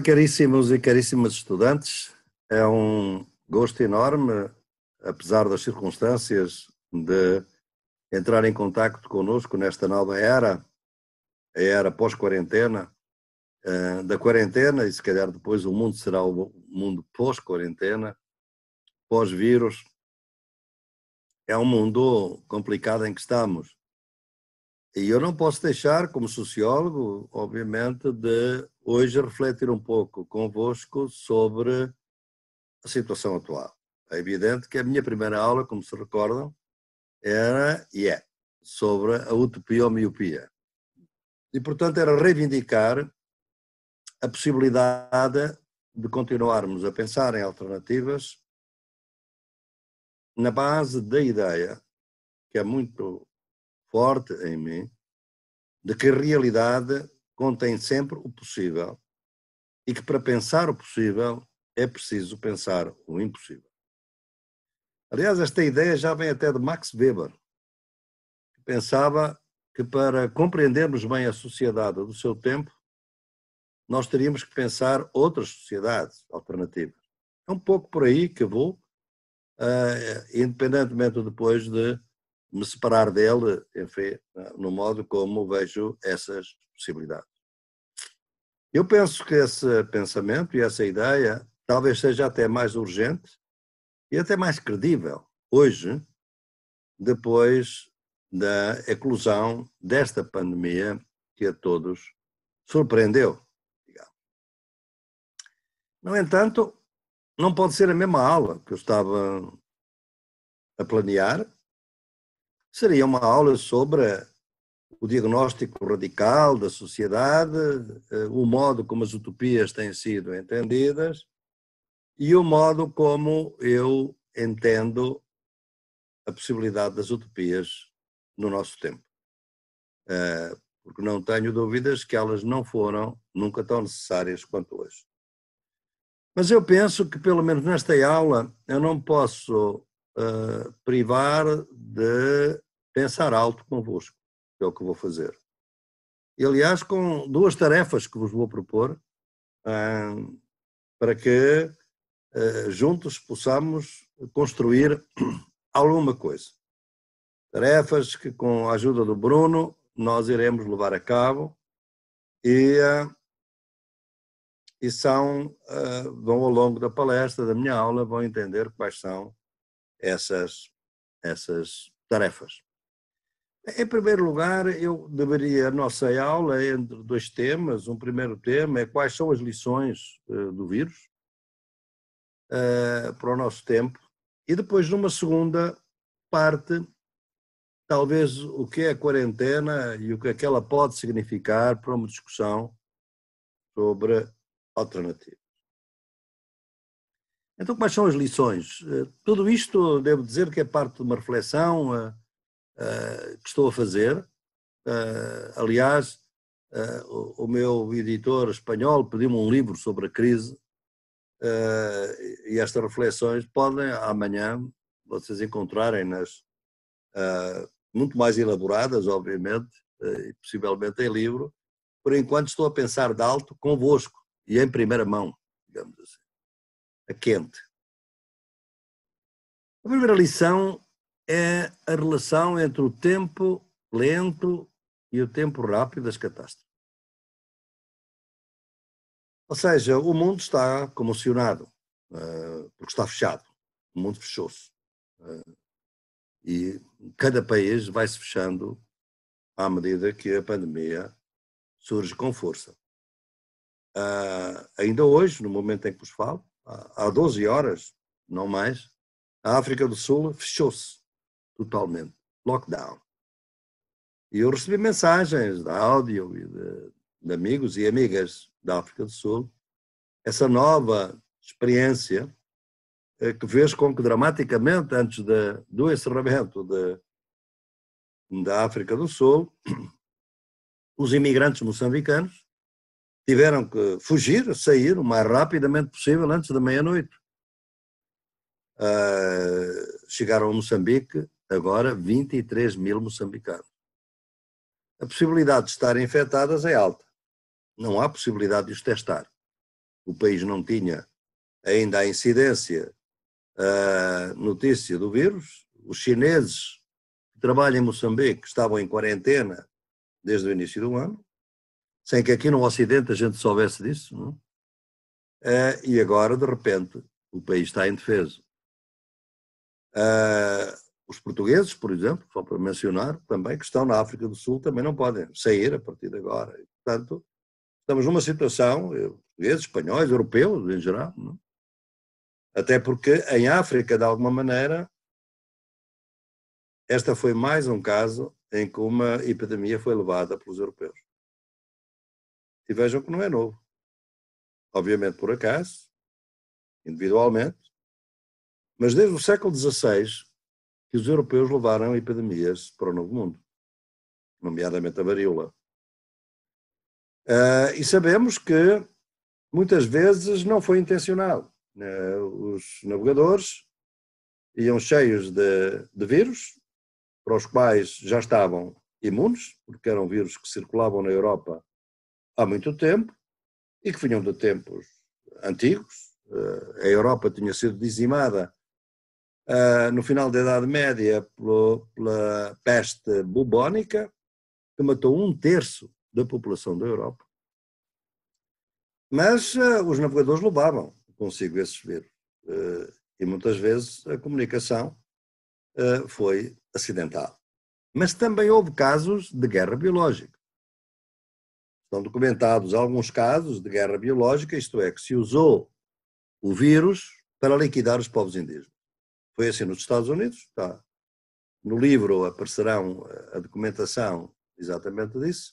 caríssimos e caríssimas estudantes. É um gosto enorme, apesar das circunstâncias, de entrar em contato conosco nesta nova era, a era pós-quarentena, eh, da quarentena, e se calhar depois o mundo será o mundo pós-quarentena, pós-vírus. É um mundo complicado em que estamos. E eu não posso deixar, como sociólogo, obviamente, de hoje refletir um pouco convosco sobre a situação atual. É evidente que a minha primeira aula, como se recordam, era e é sobre a utopia ou miopia. E, portanto, era reivindicar a possibilidade de continuarmos a pensar em alternativas na base da ideia, que é muito forte em mim, de que a realidade contém sempre o possível e que para pensar o possível é preciso pensar o impossível. Aliás, esta ideia já vem até de Max Weber, que pensava que para compreendermos bem a sociedade do seu tempo, nós teríamos que pensar outras sociedades alternativas. É um pouco por aí que vou, uh, independentemente depois de me separar dele, enfim, no modo como vejo essas possibilidades. Eu penso que esse pensamento e essa ideia talvez seja até mais urgente e até mais credível hoje, depois da eclosão desta pandemia que a todos surpreendeu. No entanto, não pode ser a mesma aula que eu estava a planear, seria uma aula sobre o diagnóstico radical da sociedade, eh, o modo como as utopias têm sido entendidas e o modo como eu entendo a possibilidade das utopias no nosso tempo. Eh, porque não tenho dúvidas que elas não foram nunca tão necessárias quanto hoje. Mas eu penso que, pelo menos nesta aula, eu não posso uh, privar de pensar alto convosco, que é o que vou fazer. E, aliás, com duas tarefas que vos vou propor, uh, para que uh, juntos possamos construir alguma coisa. Tarefas que, com a ajuda do Bruno, nós iremos levar a cabo e, e são, vão ao longo da palestra, da minha aula, vão entender quais são essas, essas tarefas. Em primeiro lugar, eu deveria, a nossa aula entre dois temas. Um primeiro tema é quais são as lições uh, do vírus uh, para o nosso tempo. E depois, numa segunda parte, talvez o que é a quarentena e o que é ela pode significar para uma discussão sobre alternativas. Então, quais são as lições? Eh, tudo isto, devo dizer que é parte de uma reflexão uh, uh, que estou a fazer. Aliás, o, meu editor espanhol pediu-me um livro sobre a crise e estas reflexões podem, amanhã, vocês encontrarem nas muito mais elaboradas, obviamente, e possivelmente em livro. Por enquanto, estou a pensar de alto convosco e em primeira mão, digamos assim a quente. A primeira lição é a relação entre o tempo lento e o tempo rápido das catástrofes. Ou seja, o mundo está comocionado, uh, porque está fechado. O mundo fechou-se. Uh, e cada país vai se fechando à medida que a pandemia surge com força. Uh, ainda hoje, no momento em que vos falo, há 12 horas, não mais, a África do Sul fechou-se totalmente, lockdown. E eu recebi mensagens de áudio e de, de amigos e amigas da África do Sul, essa nova experiência eh, que fez com que dramaticamente, antes de, do encerramento de, da África do Sul, os imigrantes moçambicanos tiveram que fugir, sair o mais rapidamente possível antes da meia-noite. Uh, chegaram a Moçambique agora 23 mil moçambicanos. A possibilidade de estarem infectadas é alta. Não há possibilidade de os testar. o país não tinha ainda a incidência, a notícia do vírus. Os chineses que trabalham em Moçambique estavam em quarentena desde o início do ano, sem que aqui no Ocidente a gente soubesse disso. É, e agora, de repente, o país está indefeso. Uh, os portugueses, por exemplo, só para mencionar, também que estão na África do Sul, também não podem sair a partir de agora. E, portanto, estamos numa situação, eh, portugueses, espanhóis, europeus em geral, não? até porque em África, de alguma maneira, esta foi mais um caso em que uma epidemia foi levada pelos europeus. E vejam que não é novo. Obviamente por acaso, individualmente, mas desde o século XVI que os europeus levaram epidemias para o Novo Mundo, nomeadamente a varíola. Uh, e sabemos que muitas vezes não foi intencional. Uh, os navegadores iam cheios de, de vírus, para os quais já estavam imunes, porque eram vírus que circulavam na Europa há muito tempo e que vinham de tempos antigos. Uh, a Europa tinha sido dizimada uh, no final da Idade Média pela, peste bubónica, que matou um terço da população da Europa. Mas uh, os navegadores levavam consigo esses vírus. E muitas vezes a comunicação foi acidental. Mas também houve casos de guerra biológica. Estão documentados alguns casos de guerra biológica, isto é, que se usou o vírus para liquidar os povos indígenas. Foi assim nos Estados Unidos, está. No livro aparecerão a documentação exatamente disso.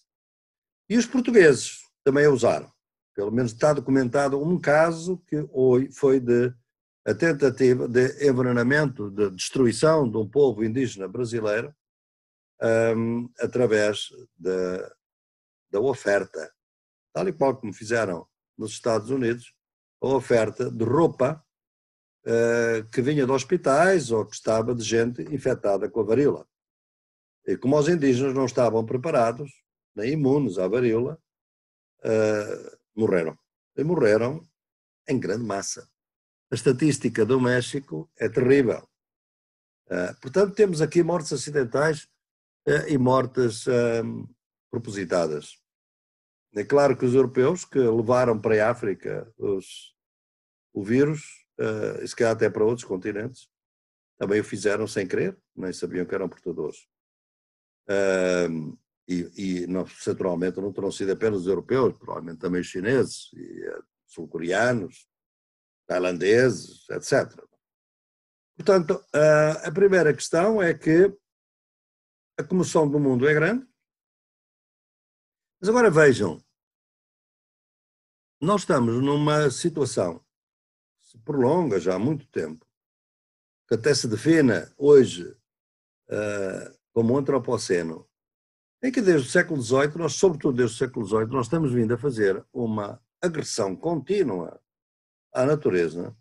E os portugueses também a usaram. Pelo menos está documentado um caso que foi de a tentativa de envenenamento, de destruição de um povo indígena brasileiro um, através da, da oferta, tal e qual como fizeram nos Estados Unidos, a oferta de roupa uh, que vinha de hospitais ou que estava de gente infectada com a varíola. E como os indígenas não estavam preparados, nem imunes à varíola, uh, morreram. E morreram em grande massa. A estatística do México é terrível. Uh, portanto, temos aqui mortes acidentais e mortes propositadas. É claro que os europeus que levaram para a África os, o vírus uh, e se calhar até para outros continentes, também o fizeram sem querer, nem sabiam que eram portadores. Uh, e, e naturalmente não terão sido apenas os europeus, provavelmente também os chineses, e uh, sul-coreanos, tailandeses, etc. Portanto, uh, a primeira questão é que a comoção do mundo é grande, mas agora vejam, nós estamos numa situação se prolonga já há muito tempo, que até se defina hoje uh, como antropoceno, em que desde o século XVIII, nós, sobretudo desde o século XVIII, nós estamos vindo a fazer uma agressão contínua à natureza,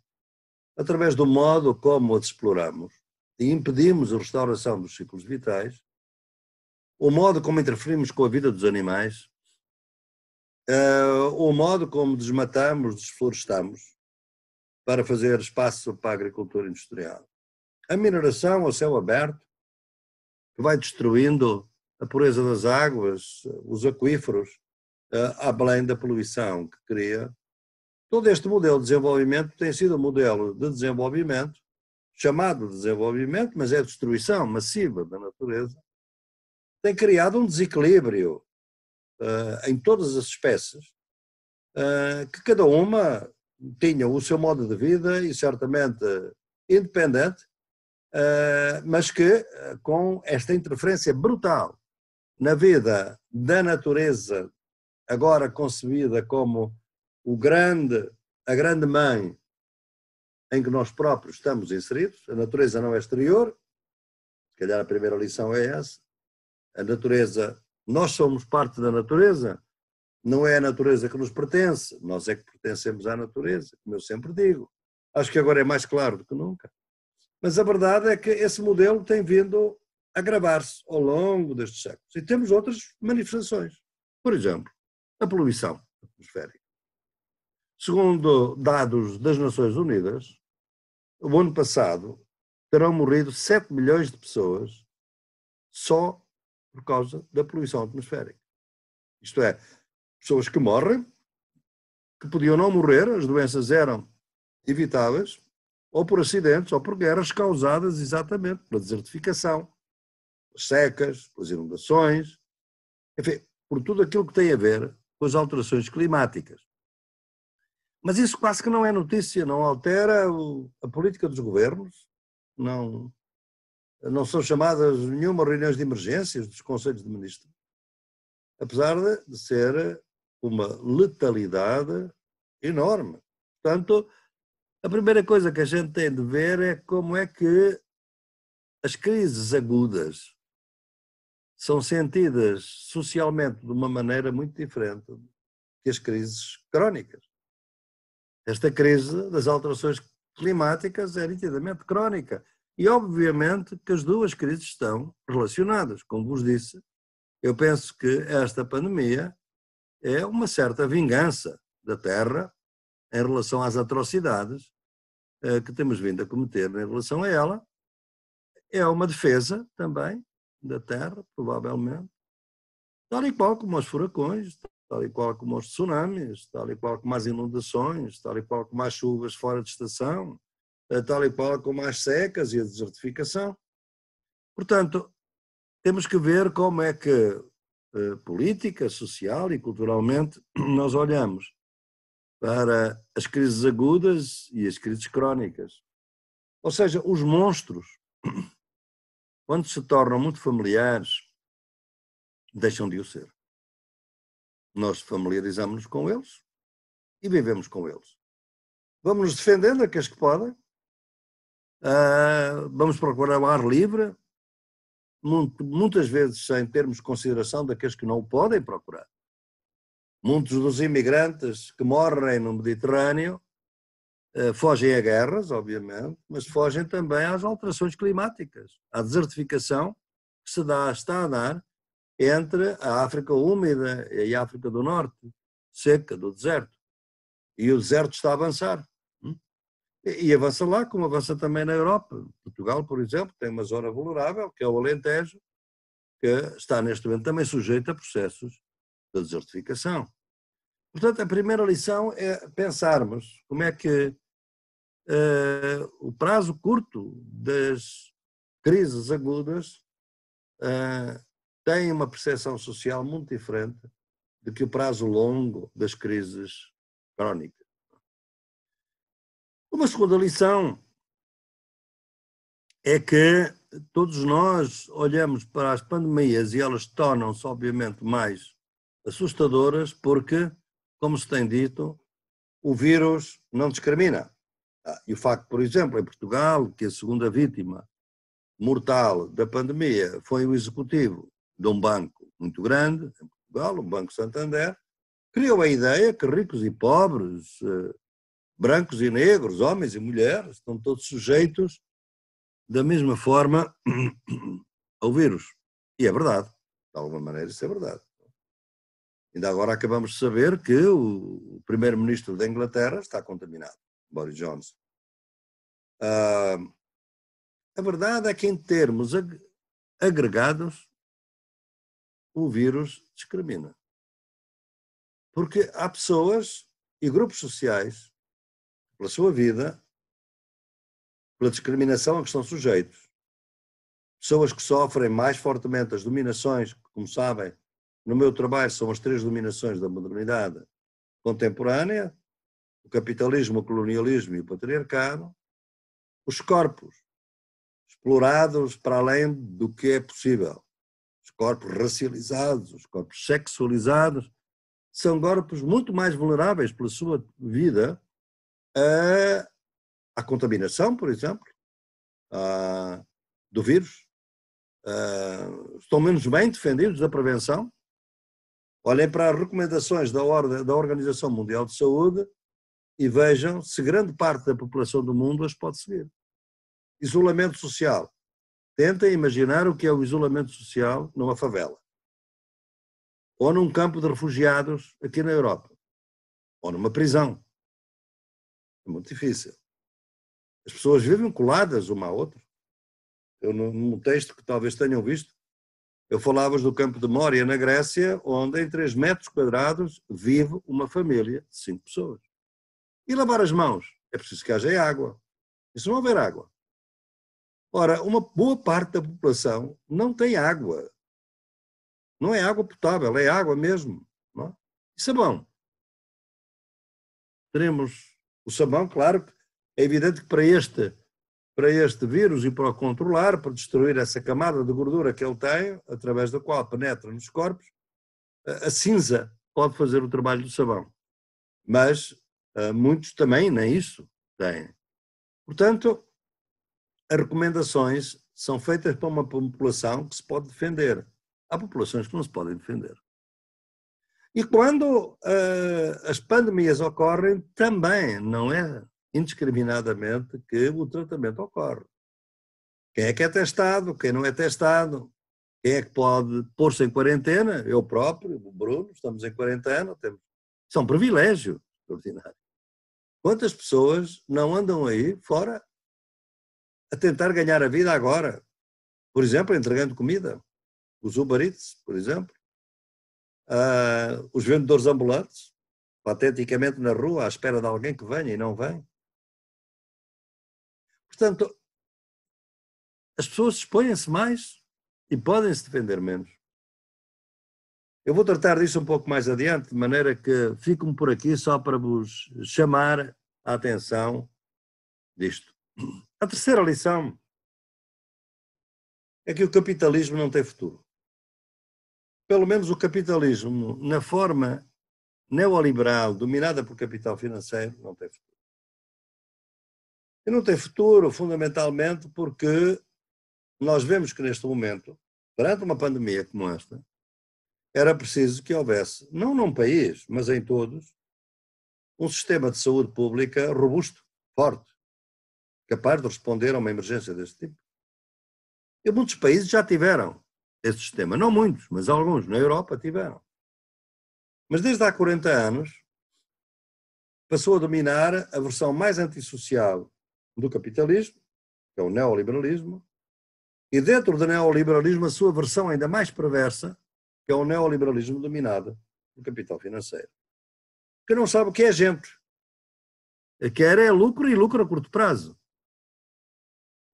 através do modo como a exploramos e impedimos a restauração dos ciclos vitais, o modo como interferimos com a vida dos animais, uh, o modo como desmatamos, desflorestamos, para fazer espaço para a agricultura industrial. A mineração ao céu aberto, que vai destruindo a pureza das águas, os aquíferos, eh, além da poluição que cria. Todo este modelo de desenvolvimento tem sido um modelo de desenvolvimento, chamado de desenvolvimento, mas é destruição massiva da natureza, tem criado um desequilíbrio uh, em todas as espécies, uh, que cada uma tinham o seu modo de vida e certamente independente, eh, mas que com esta interferência brutal na vida da natureza, agora concebida como o grande, a grande mãe em que nós próprios estamos inseridos, a natureza não é exterior, se calhar a primeira lição é essa, a natureza, nós somos parte da natureza, não é a natureza que nos pertence, nós é que pertencemos à natureza, como eu sempre digo. Acho que agora é mais claro do que nunca. Mas a verdade é que esse modelo tem vindo a agravar-se ao longo destes séculos. E temos outras manifestações. Por exemplo, a poluição atmosférica. segundo dados das Nações Unidas, o ano passado terão morrido 7 milhões de pessoas só por causa da poluição atmosférica. Isto é, pessoas que morrem, que podiam não morrer, as doenças eram evitáveis, ou por acidentes, ou por guerras causadas exatamente pela desertificação, secas, pelas inundações, enfim, por tudo aquilo que tem a ver com as alterações climáticas. Mas isso quase que não é notícia, não altera a política dos governos, não, não são chamadas nenhuma reuniões de emergências dos conselhos de ministros, apesar de ser uma letalidade enorme. Portanto, a primeira coisa que a gente tem de ver é como é que as crises agudas são sentidas socialmente de uma maneira muito diferente que as crises crónicas. Esta crise das alterações climáticas é nitidamente crónica. E, obviamente, que as duas crises estão relacionadas. Como vos disse, eu penso que esta pandemia é uma certa vingança da Terra em relação às atrocidades eh, que temos vindo a cometer em relação a ela. É uma defesa também da Terra, provavelmente, tal e qual como os furacões, tal e qual como os tsunamis, tal e qual como as inundações, tal e qual como as chuvas fora de estação, tal e qual como as secas e a desertificação. Portanto, temos que ver como é que eh, política, social e culturalmente nós olhamos para as crises agudas e as crises crónicas. Ou seja, os monstros, quando se tornam muito familiares, deixam de o ser. Nós familiarizamos-nos com eles e vivemos com eles. Vamos nos defendendo aqueles que podem, Uh, vamos procurar o ar livre, muitas vezes sem termos consideração daqueles que não o podem procurar. Muitos dos imigrantes que morrem no Mediterrâneo uh, fogem a guerras, obviamente, mas fogem também às alterações climáticas, à desertificação que se dá, está a dar entre a África úmida e a África do Norte, seca, do deserto. E o deserto está a avançar. E avança lá, como avança também na Europa. Portugal, por exemplo, tem uma zona vulnerável, que é o Alentejo, que está neste momento também sujeito a processos de desertificação. Portanto, a primeira lição é pensarmos como é que uh, o prazo curto das crises agudas uh, tem uma percepção social muito diferente do que o prazo longo das crises crónicas. Uma segunda lição é que todos nós olhamos para as pandemias e elas tornam-se, obviamente, mais assustadoras porque, como se tem dito, o vírus não discrimina. Ah, e o facto, por exemplo, em Portugal, que a segunda vítima mortal da pandemia foi o executivo de um banco muito grande, em Portugal, o Banco Santander, criou a ideia que ricos e pobres, eh, brancos e negros, homens e mulheres, estão todos sujeitos da mesma forma ao vírus. E é verdade, de alguma maneira isso é verdade. Ainda agora acabamos de saber que o primeiro-ministro da Inglaterra está contaminado, Boris Johnson. Uh, a verdade é que, em termos agregados, o vírus discrimina. Porque há pessoas e grupos sociais pela sua vida, pela discriminação a que estão sujeitos. Pessoas que sofrem mais fortemente as dominações, que, como sabem, no meu trabalho são as três dominações da modernidade contemporânea, o capitalismo, o colonialismo e o patriarcado, os corpos explorados para além do que é possível, os corpos racializados, os corpos sexualizados, são corpos muito mais vulneráveis pela sua vida a, a contaminação, por exemplo, a, do vírus. A, estão menos bem defendidos da prevenção. Olhem para as recomendações da, Ordem, da Organização Mundial de Saúde e vejam se grande parte da população do mundo as pode seguir. Isolamento social. Tentem imaginar o que é o isolamento social numa favela. Ou num campo de refugiados aqui na Europa. Ou numa prisão É muito difícil. As pessoas vivem coladas uma à outra. Eu, num texto que talvez tenham visto, eu falava do campo de Mória, na Grécia, onde em 3 metros quadrados vive uma família de 5 pessoas. E lavar as mãos? É preciso que haja água. E se não houver água? Ora, uma boa parte da população não tem água. Não é água potável, é água mesmo. Não? É? E sabão? Teremos o sabão, claro, é evidente que para este, para este vírus e para o controlar, para destruir essa camada de gordura que ele tem, através da qual penetra nos corpos, a cinza pode fazer o trabalho do sabão. Mas uh, muitos também nem isso têm. Portanto, as recomendações são feitas para uma população que se pode defender. Há populações que não se podem defender. E quando uh, as pandemias ocorrem, também não é indiscriminadamente que o tratamento ocorre. Quem é que é testado, quem não é testado, quem é que pode pôr-se em quarentena, eu próprio, o Bruno, estamos em quarentena, temos... isso é um privilégio extraordinário. Quantas pessoas não andam aí fora a tentar ganhar a vida agora? Por exemplo, entregando comida. Os Uber Eats, por exemplo uh, os vendedores ambulantes, pateticamente na rua, à espera de alguém que venha e não vem. Portanto, as pessoas expõem-se mais e podem se defender menos. Eu vou tratar disso um pouco mais adiante, de maneira que fico-me por aqui só para vos chamar a atenção disto. A terceira lição é que o capitalismo não tem futuro pelo menos o capitalismo, na forma neoliberal, dominada por capital financeiro, não tem futuro. E não tem futuro, fundamentalmente, porque nós vemos que neste momento, perante uma pandemia como esta, era preciso que houvesse, não num país, mas em todos, um sistema de saúde pública robusto, forte, capaz de responder a uma emergência deste tipo. E muitos países já tiveram esse sistema. Não muitos, mas alguns na Europa tiveram. Mas desde há 40 anos passou a dominar a versão mais antissocial do capitalismo, que é o neoliberalismo, e dentro do neoliberalismo a sua versão ainda mais perversa, que é o neoliberalismo dominado pelo capital financeiro. Que não sabe o que é gente. Quer é lucro e lucro a curto prazo.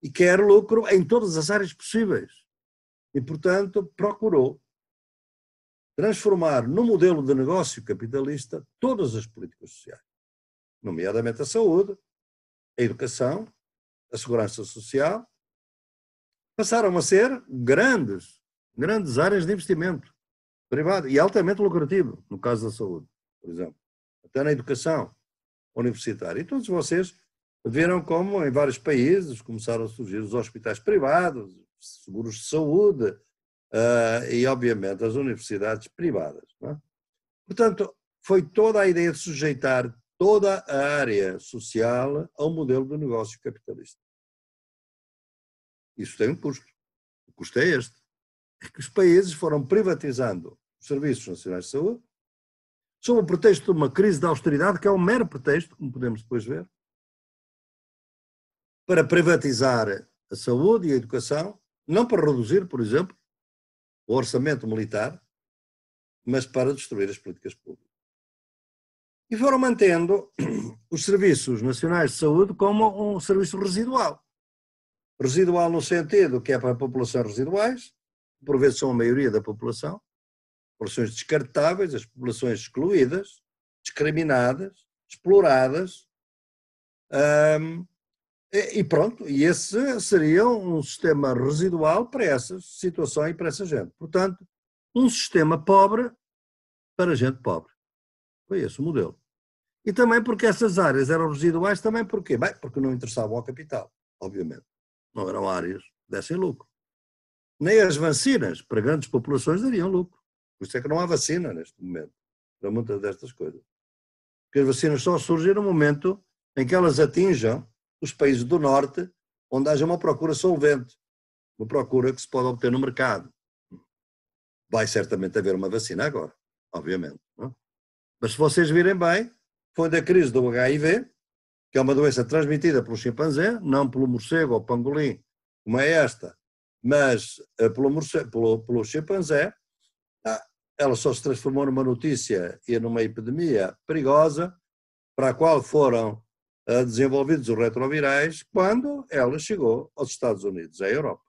E quer lucro em todas as áreas possíveis e, portanto, procurou transformar no modelo de negócio capitalista todas as políticas sociais, nomeadamente a saúde, a educação, a segurança social, passaram a ser grandes, grandes áreas de investimento privado e altamente lucrativo, no caso da saúde, por exemplo, até na educação universitária. E todos vocês viram como em vários países começaram a surgir os hospitais privados, seguros de saúde uh, e, obviamente, as universidades privadas. É? Portanto, foi toda a ideia de sujeitar toda a área social ao modelo de negócio capitalista. Isso tem um custo. O custo é este. É que os países foram privatizando os serviços nacionais de saúde, sob o pretexto de uma crise de austeridade, que é um mero pretexto, como podemos depois ver, para privatizar a saúde e a educação não para reduzir, por exemplo, o orçamento militar, mas para destruir as políticas públicas. E foram mantendo os serviços nacionais de saúde como um serviço residual. Residual no sentido que é para populações residuais, por vezes são a maioria da população, populações descartáveis, as populações excluídas, discriminadas, exploradas, um, e pronto, e esse seria um sistema residual para essas situações e para essa gente. Portanto, um sistema pobre para gente pobre. Foi esse o modelo. E também porque essas áreas eram residuais, também porquê? Bem, porque não interessavam ao capital, obviamente. Não eram áreas que dessem lucro. Nem as vacinas para grandes populações dariam lucro. Por isso é que não há vacina neste momento para muitas destas coisas. Porque as vacinas só surgem no momento em que elas atinjam os países do norte, onde haja uma procura solvente, uma procura que se pode obter no mercado. Vai certamente haver uma vacina agora, obviamente. Não? Mas se vocês virem bem, foi da crise do HIV que é uma doença transmitida pelo chimpanzé, não pelo morcego ou pangolim, como é esta, mas uh, pelo, morcego, pelo, pelo chimpanzé, ah, ela só se transformou numa notícia e numa epidemia perigosa, para a qual foram desenvolvidos os retrovirais, quando ela chegou aos Estados Unidos, à Europa.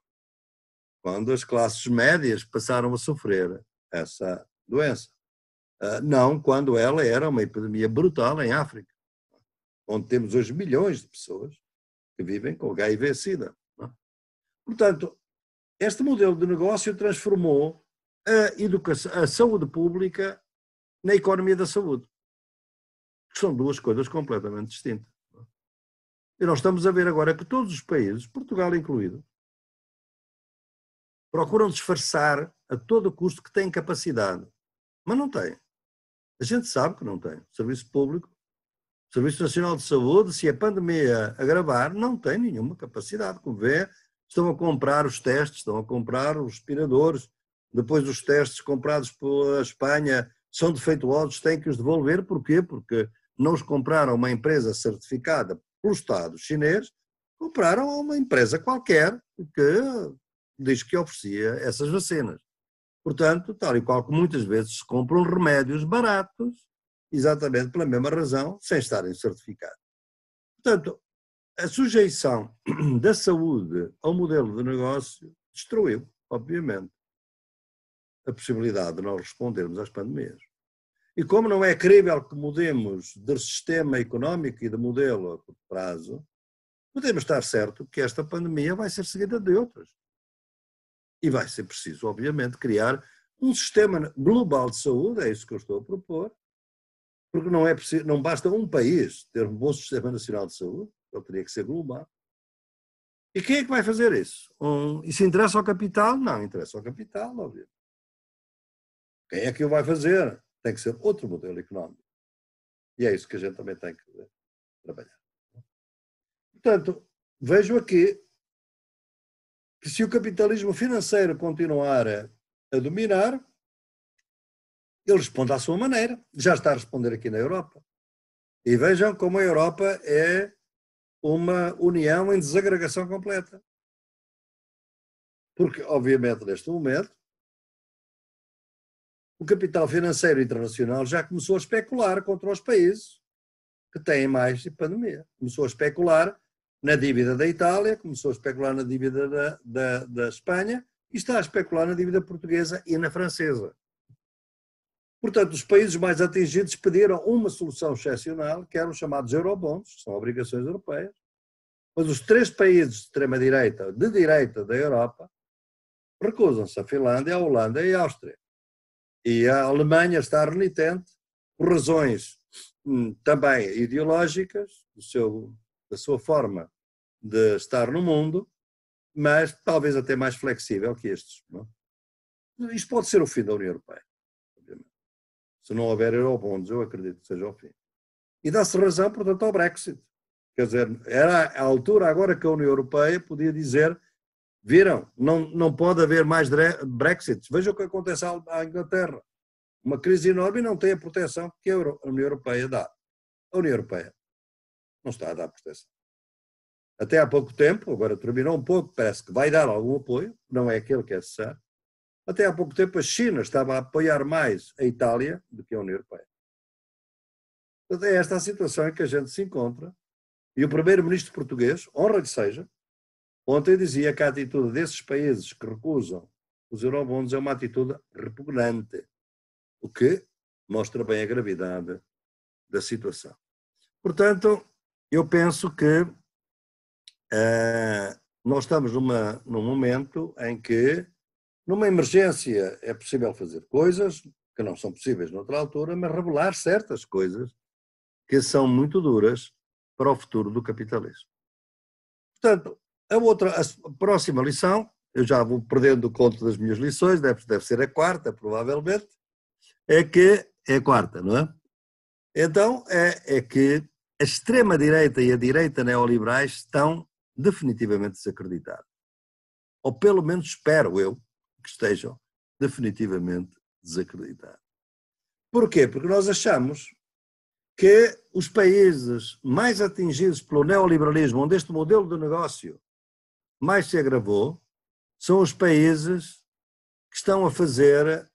Quando as classes médias passaram a sofrer essa doença. Uh, não quando ela era uma epidemia brutal em África, onde temos hoje milhões de pessoas que vivem com HIV-Sida. Portanto, este modelo de negócio transformou a, educação, a saúde pública na economia da saúde, que são duas coisas completamente distintas. E nós estamos a ver agora que todos os países, Portugal incluído, procuram disfarçar a todo custo que têm capacidade, mas não têm. A gente sabe que não tem. Serviço Público, Serviço Nacional de Saúde, se a pandemia agravar, não tem nenhuma capacidade. Como vê, estão a comprar os testes, estão a comprar os respiradores, depois os testes comprados pela Espanha são defeituosos, têm que os devolver, porquê? Porque não os compraram uma empresa certificada pelo Estado chinês, compraram a uma empresa qualquer que diz que oferecia essas vacinas. Portanto, tal e qual que muitas vezes se compram remédios baratos, exatamente pela mesma razão, sem estarem certificados. Portanto, a sujeição da saúde ao modelo de negócio destruiu, obviamente, a possibilidade de nós respondermos às pandemias. E como não é crível que mudemos de sistema económico e de modelo a curto prazo, podemos estar certo que esta pandemia vai ser seguida de outras. E vai ser preciso, obviamente, criar um sistema global de saúde, é isso que eu estou a propor, porque não, é preciso, não basta um país ter um bom sistema nacional de saúde, ele teria que ser global. E quem é que vai fazer isso? Um, isso interessa ao capital? Não, interessa ao capital, obviamente. Quem é que o vai fazer? Tem que ser outro modelo económico. E é isso que a gente também tem que trabalhar. Portanto, vejo aqui que se o capitalismo financeiro continuar a, dominar, ele responde à sua maneira. Já está a responder aqui na Europa. E vejam como a Europa é uma união em desagregação completa. Porque, obviamente, neste momento, o capital financeiro internacional já começou a especular contra os países que têm mais pandemia. Começou a especular na dívida da Itália, começou a especular na dívida da, da, da Espanha e está a especular na dívida portuguesa e na francesa. Portanto, os países mais atingidos pediram uma solução excepcional, que eram os chamados eurobonds, são obrigações europeias, mas os três países de extrema-direita, de direita da Europa, recusam-se, a Finlândia, a Holanda e a Áustria. E a Alemanha está renitente por razões hum, também ideológicas, seu, da sua forma de estar no mundo, mas talvez até mais flexível que estes. Não? Isto pode ser o fim da União Europeia. Obviamente. Se não houver eurobonds, eu acredito que seja o fim. E dá-se razão, portanto, ao Brexit. Quer dizer, era a altura agora que a União Europeia podia dizer Viram? Não, não pode haver mais Brexit. Veja o que acontece à Inglaterra. Uma crise enorme e não tem a proteção que a União Europeia dá. A União Europeia não está a dar proteção. Até há pouco tempo, agora terminou um pouco, parece que vai dar algum apoio, não é aquele que é necessário. Até há pouco tempo a China estava a apoiar mais a Itália do que a União Europeia. Portanto, é esta a situação em que a gente se encontra. E o primeiro-ministro português, honra lhe seja, Ontem dizia que a atitude desses países que recusam os eurobonds é uma atitude repugnante, o que mostra bem a gravidade da situação. Portanto, eu penso que uh, nós estamos numa, num momento em que, numa emergência, é possível fazer coisas que não são possíveis noutra altura, mas revelar certas coisas que são muito duras para o futuro do capitalismo. Portanto, a outra, a próxima lição, eu já vou perdendo o conto das minhas lições, deve, deve ser a quarta, provavelmente, é que é a quarta, não é? Então, é, é que a extrema-direita e a direita neoliberais estão definitivamente desacreditados. Ou pelo menos espero eu que estejam definitivamente desacreditados. Porquê? Porque nós achamos que os países mais atingidos pelo neoliberalismo, onde este modelo de negócio mais se agravou, são os países que estão a fazer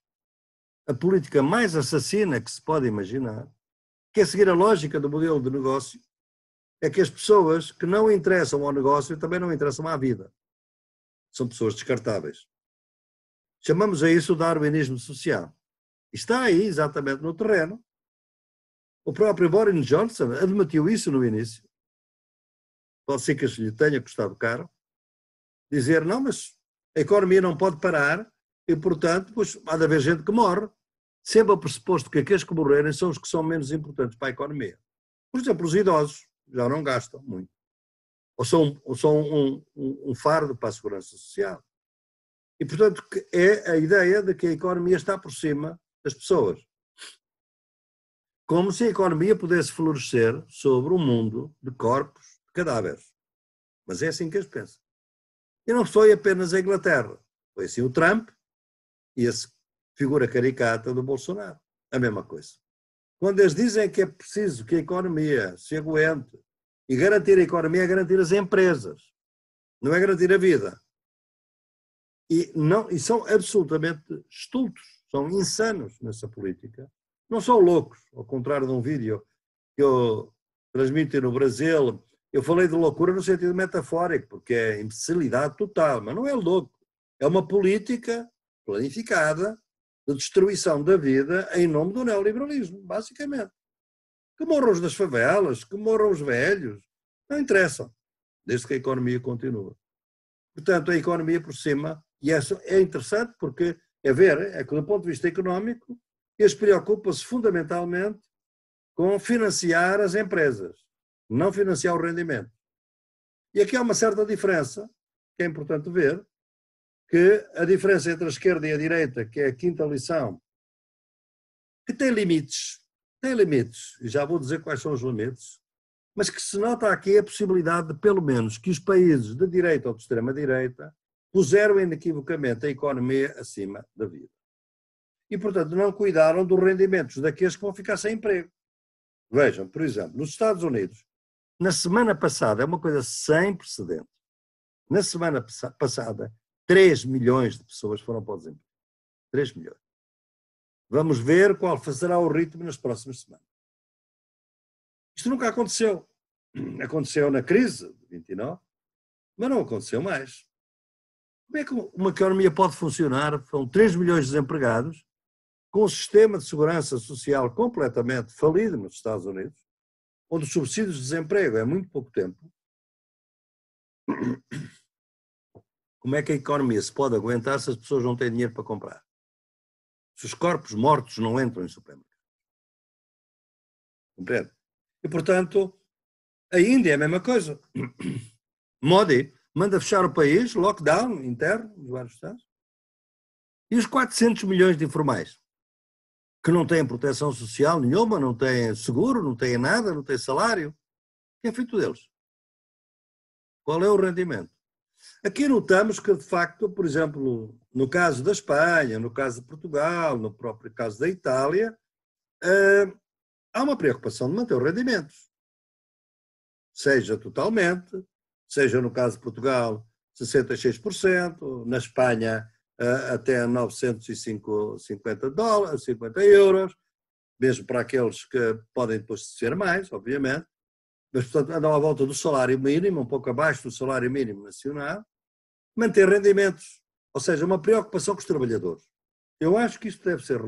a política mais assassina que se pode imaginar, que é seguir a lógica do modelo de negócio, é que as pessoas que não interessam ao negócio também não interessam à vida. São pessoas descartáveis. Chamamos a isso o darwinismo social. Está aí exatamente no terreno. O próprio Boris Johnson admitiu isso no início. Pode ser que isso lhe tenha custado caro. Dizer, não, mas a economia não pode parar e, portanto, pois, há de haver gente que morre. Sempre a pressuposto que aqueles que morrerem são os que são menos importantes para a economia. Por exemplo, os idosos já não gastam muito. Ou são, ou são um, um, um fardo para a segurança social. E, portanto, é a ideia de que a economia está por cima das pessoas. Como se a economia pudesse florescer sobre um mundo de corpos, de cadáveres. Mas é assim que eles pensam. E não foi apenas a Inglaterra. Foi assim o Trump e a figura caricata do Bolsonaro. A mesma coisa. Quando eles dizem que é preciso que a economia se aguente e garantir a economia é garantir as empresas, não é garantir a vida. E, não, e são absolutamente estultos, são insanos nessa política. Não são loucos, ao contrário de um vídeo que eu transmiti no Brasil eu falei de loucura no sentido metafórico, porque é imbecilidade total, mas não é louco. É uma política planificada de destruição da vida em nome do neoliberalismo, basicamente. Que morram os das favelas, que morram os velhos, não interessam, desde que a economia continua. Portanto, a economia por cima, e isso é interessante porque é ver, é que do ponto de vista económico, eles preocupam-se fundamentalmente com financiar as empresas não financiar o rendimento. E aqui há uma certa diferença, que é importante ver, que a diferença entre a esquerda e a direita, que é a quinta lição, que tem limites, tem limites, e já vou dizer quais são os limites, mas que se nota aqui a possibilidade de, pelo menos, que os países de direita ou de extrema-direita puseram inequivocamente a economia acima da vida. E, portanto, não cuidaram dos rendimentos daqueles que vão ficar sem emprego. Vejam, por exemplo, nos Estados Unidos, na semana passada, é uma coisa sem precedentes. Na semana passada, 3 milhões de pessoas foram para o desemprego. 3 milhões. Vamos ver qual será o ritmo nas próximas semanas. Isto nunca aconteceu. Aconteceu na crise de 29, mas não aconteceu mais. Como é que uma economia pode funcionar? São 3 milhões de desempregados, com um sistema de segurança social completamente falido nos Estados Unidos, onde os subsídios de desemprego é muito pouco tempo, como é que a economia se pode aguentar se as pessoas não têm dinheiro para comprar? Se os corpos mortos não entram em supermercados. Compreende? E, portanto, a Índia é a mesma coisa. Modi manda fechar o país, lockdown interno nos vários estados. E os 400 milhões de informais? Que não têm proteção social nenhuma, não têm seguro, não têm nada, não têm salário. O que é feito deles? Qual é o rendimento? Aqui notamos que, de facto, por exemplo, no caso da Espanha, no caso de Portugal, no próprio caso da Itália, eh, há uma preocupação de manter os rendimentos. Seja totalmente, seja no caso de Portugal, 66%, na Espanha, até 950 dólares, 50 euros, mesmo para aqueles que podem depois ser mais, obviamente, mas portanto andam à volta do salário mínimo, um pouco abaixo do salário mínimo nacional, manter rendimentos, ou seja, uma preocupação com os trabalhadores. Eu acho que isto deve ser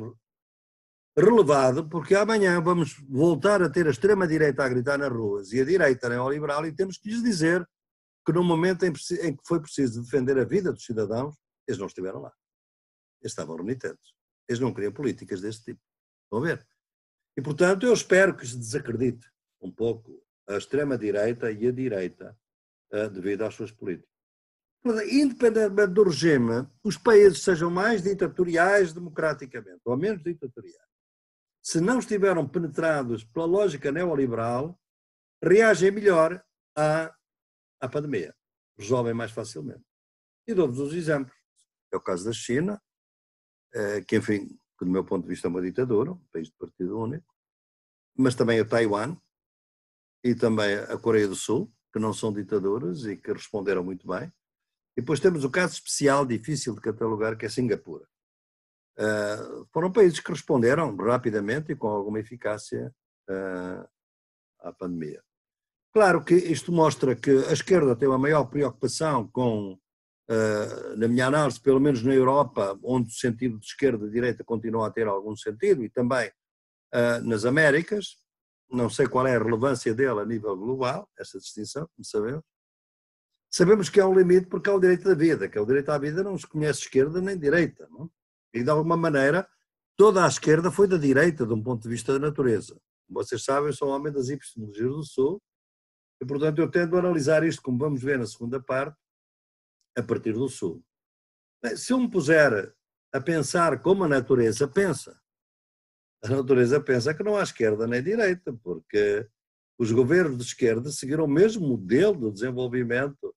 relevado, porque amanhã vamos voltar a ter a extrema-direita a gritar nas ruas e a direita neoliberal, e temos que lhes dizer que no momento em que foi preciso defender a vida dos cidadãos, eles não estiveram lá. Eles estavam renitentes. Eles não queriam políticas desse tipo. Estão a ver? E, portanto, eu espero que se desacredite um pouco a extrema-direita e a direita uh, devido às suas políticas. Independentemente do regime, os países sejam mais ditatoriais democraticamente, ou menos ditatoriais, se não estiveram penetrados pela lógica neoliberal, reagem melhor à, à pandemia. Resolvem mais facilmente. E dou-vos os exemplos. É o caso da China, eh, que, enfim, que do meu ponto de vista é uma ditadura, um país de partido único, mas também a Taiwan e também a Coreia do Sul, que não são ditaduras e que responderam muito bem. E depois temos o caso especial, difícil de catalogar, que é Singapura. Uh, foram países que responderam rapidamente e com alguma eficácia uh, à pandemia. Claro que isto mostra que a esquerda tem uma maior preocupação com, na minha análise, pelo menos na Europa, onde o sentido de esquerda e direita continua a ter algum sentido, e também nas Américas, não sei qual é a relevância dele a nível global, essa distinção, como sabemos. Sabemos que há um limite porque há o direito da vida, que é o direito à vida não se conhece esquerda nem direita. Não? E de alguma maneira, toda a esquerda foi da direita, de um ponto de vista da natureza. Como vocês sabem, eu sou um homem das epistemologias do Sul, e portanto eu tendo a analisar isto, como vamos ver na segunda parte, a partir do Sul. Se eu me puser a pensar como a natureza pensa, a natureza pensa que não há esquerda nem direita, porque os governos de esquerda seguiram o mesmo modelo de desenvolvimento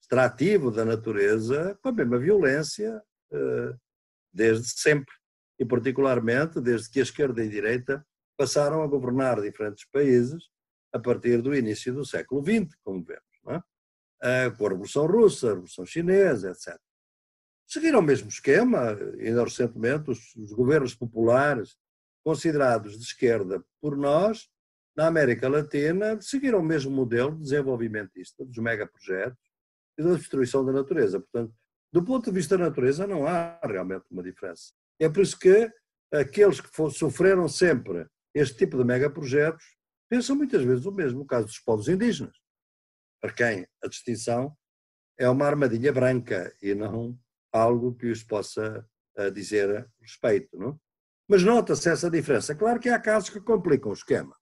extrativo da natureza com a mesma violência eh, desde sempre. E, particularmente, desde que a esquerda e a direita passaram a governar diferentes países a partir do início do século XX, como vemos, é? Com a Revolução Russa, a Revolução Chinesa, etc. Seguiram o mesmo esquema, ainda recentemente, os, os governos populares considerados de esquerda por nós, na América Latina, seguiram o mesmo modelo desenvolvimentista dos megaprojetos e da destruição da natureza. Portanto, do ponto de vista da natureza, não há realmente uma diferença. É por isso que aqueles que sofreram sempre este tipo de megaprojetos pensam muitas vezes o mesmo, no caso dos povos indígenas, para quem a distinção é uma armadilha branca e não algo que os possa eh, dizer respeito. Não? Mas nota-se essa diferença. Claro que há casos que complicam o esquema.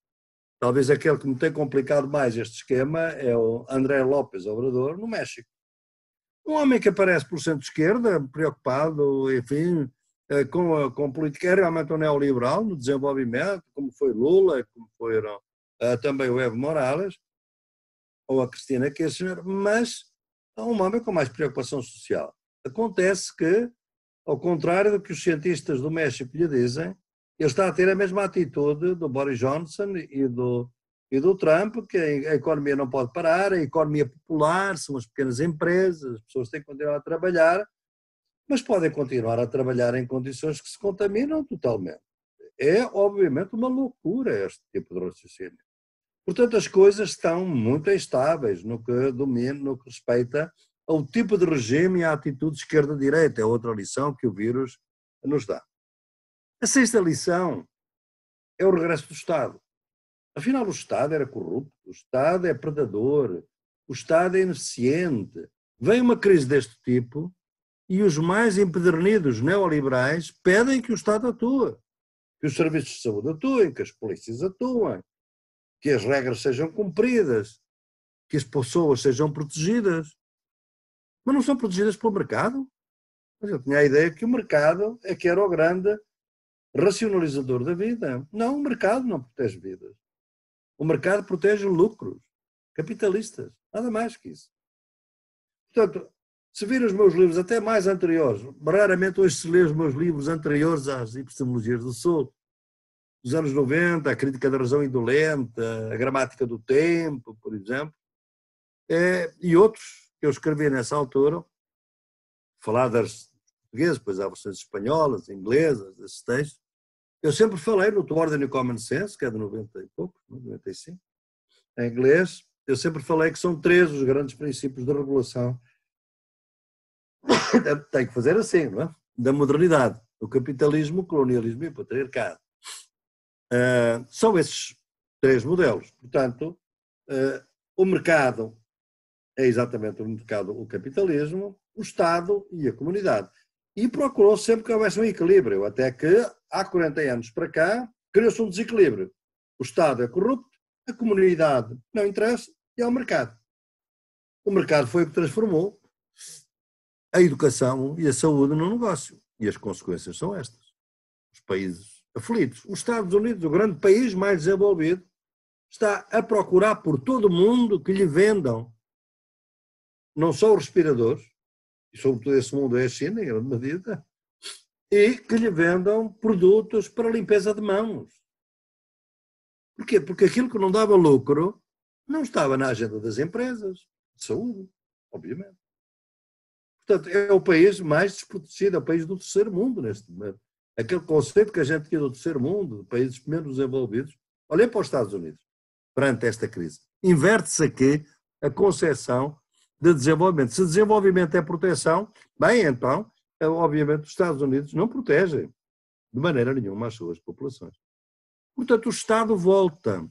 Talvez aquele que me tem complicado mais este esquema é o André López Obrador, no México. Um homem que aparece por centro-esquerda, preocupado, enfim, eh, com, a, com política é realmente um neoliberal no desenvolvimento, como foi Lula, como foram uh, também o Evo Morales, ou a Cristina Kirchner, mas é um homem com mais preocupação social. Acontece que ao contrário do que os cientistas do México lhe dizem, ele está a ter a mesma atitude do Boris Johnson e do, e do Trump, que a economia não pode parar, a economia popular, são as pequenas empresas, as pessoas têm que continuar a trabalhar, mas podem continuar a trabalhar em condições que se contaminam totalmente. É, obviamente, uma loucura este tipo de raciocínio. Portanto, as coisas estão muito instáveis no que domina, no que respeita ao tipo de regime e à atitude esquerda-direita. É outra lição que o vírus nos dá. A sexta lição é o regresso do Estado. Afinal, o Estado era corrupto, o Estado é predador, o Estado é ineficiente. Vem uma crise deste tipo e os mais empedernidos neoliberais pedem que o Estado atue, que os serviços de saúde atuem, que as polícias atuem, que as regras sejam cumpridas, que as pessoas sejam protegidas mas não são protegidas pelo mercado. Mas eu tinha a ideia que o mercado é que era o grande racionalizador da vida. Não, o mercado não protege vidas. O mercado protege lucros capitalistas, nada mais que isso. Portanto, se vir os meus livros, até mais anteriores, raramente hoje se lê os meus livros anteriores às epistemologias do Sul, dos anos 90, a crítica da razão indolente, a gramática do tempo, por exemplo, é, e outros que eu escrevi nessa altura, falar das portuguesas, depois há versões espanholas, inglesas, desses textos. Eu sempre falei no To Ordem Common Sense, que é de 90 e pouco, 95, em inglês. Eu sempre falei que são três os grandes princípios da regulação. Tem que fazer assim, não é? Da modernidade, o capitalismo, o colonialismo e o patriarcado. Uh, são esses três modelos. Portanto, uh, o mercado é exatamente o mercado, o capitalismo, o Estado e a comunidade. E procurou sempre que houvesse um equilíbrio, até que há 40 anos para cá criou-se um desequilíbrio. O Estado é corrupto, a comunidade não interessa e é o mercado. O mercado foi o que transformou a educação e a saúde no negócio. E as consequências são estas. Os países aflitos. Os Estados Unidos, o grande país mais desenvolvido, está a procurar por todo o mundo que lhe vendam não só os respiradores, e sobretudo esse mundo é a China, em grande medida, e que lhe vendam produtos para limpeza de mãos. Porquê? Porque aquilo que não dava lucro não estava na agenda das empresas de saúde, obviamente. Portanto, é o país mais desprotegido, é o país do terceiro mundo neste momento. Aquele conceito que a gente tinha do terceiro mundo, países menos desenvolvidos, olhem para os Estados Unidos, perante esta crise. Inverte-se aqui a concepção de desenvolvimento. Se desenvolvimento é proteção, bem, então, é, obviamente, os Estados Unidos não protegem de maneira nenhuma as suas populações. Portanto, o Estado volta,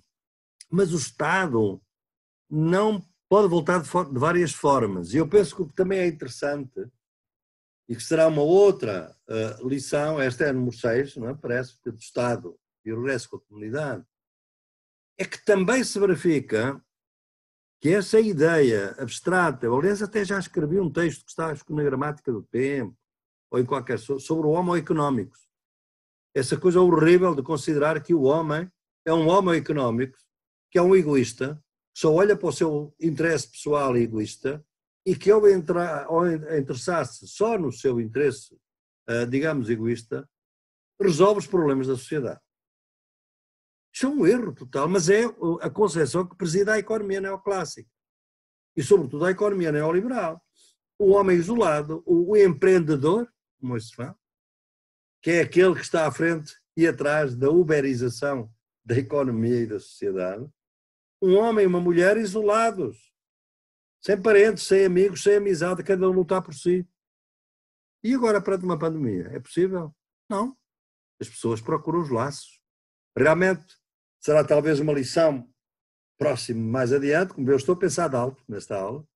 mas o Estado não pode voltar de várias formas. E eu penso que o que também é interessante, e que será uma outra uh, lição, esta é a número 6, não é? parece, do Estado e o resto com a comunidade, é que também se verifica que essa ideia abstrata, eu, aliás até já escrevi um texto que está que na gramática do tempo, ou em qualquer, sobre o homo económicos. Essa coisa horrível de considerar que o homem é um homo económico, que é um egoísta, só olha para o seu interesse pessoal e egoísta, e que ao, entrar, ao interessar-se só no seu interesse, uh, digamos, egoísta, resolve os problemas da sociedade. Isto é um erro total, mas é a concepção que preside a economia neoclássica. E, sobretudo, a economia neoliberal. O homem isolado, o, empreendedor, como se fala, que é aquele que está à frente e atrás da uberização da economia e da sociedade, um homem e uma mulher isolados, sem parentes, sem amigos, sem amizade, cada um lutar por si. E agora, perante uma pandemia, é possível? Não. As pessoas procuram os laços. Realmente, será talvez uma lição próxima, mais adiante, como eu estou a pensar alto nesta aula,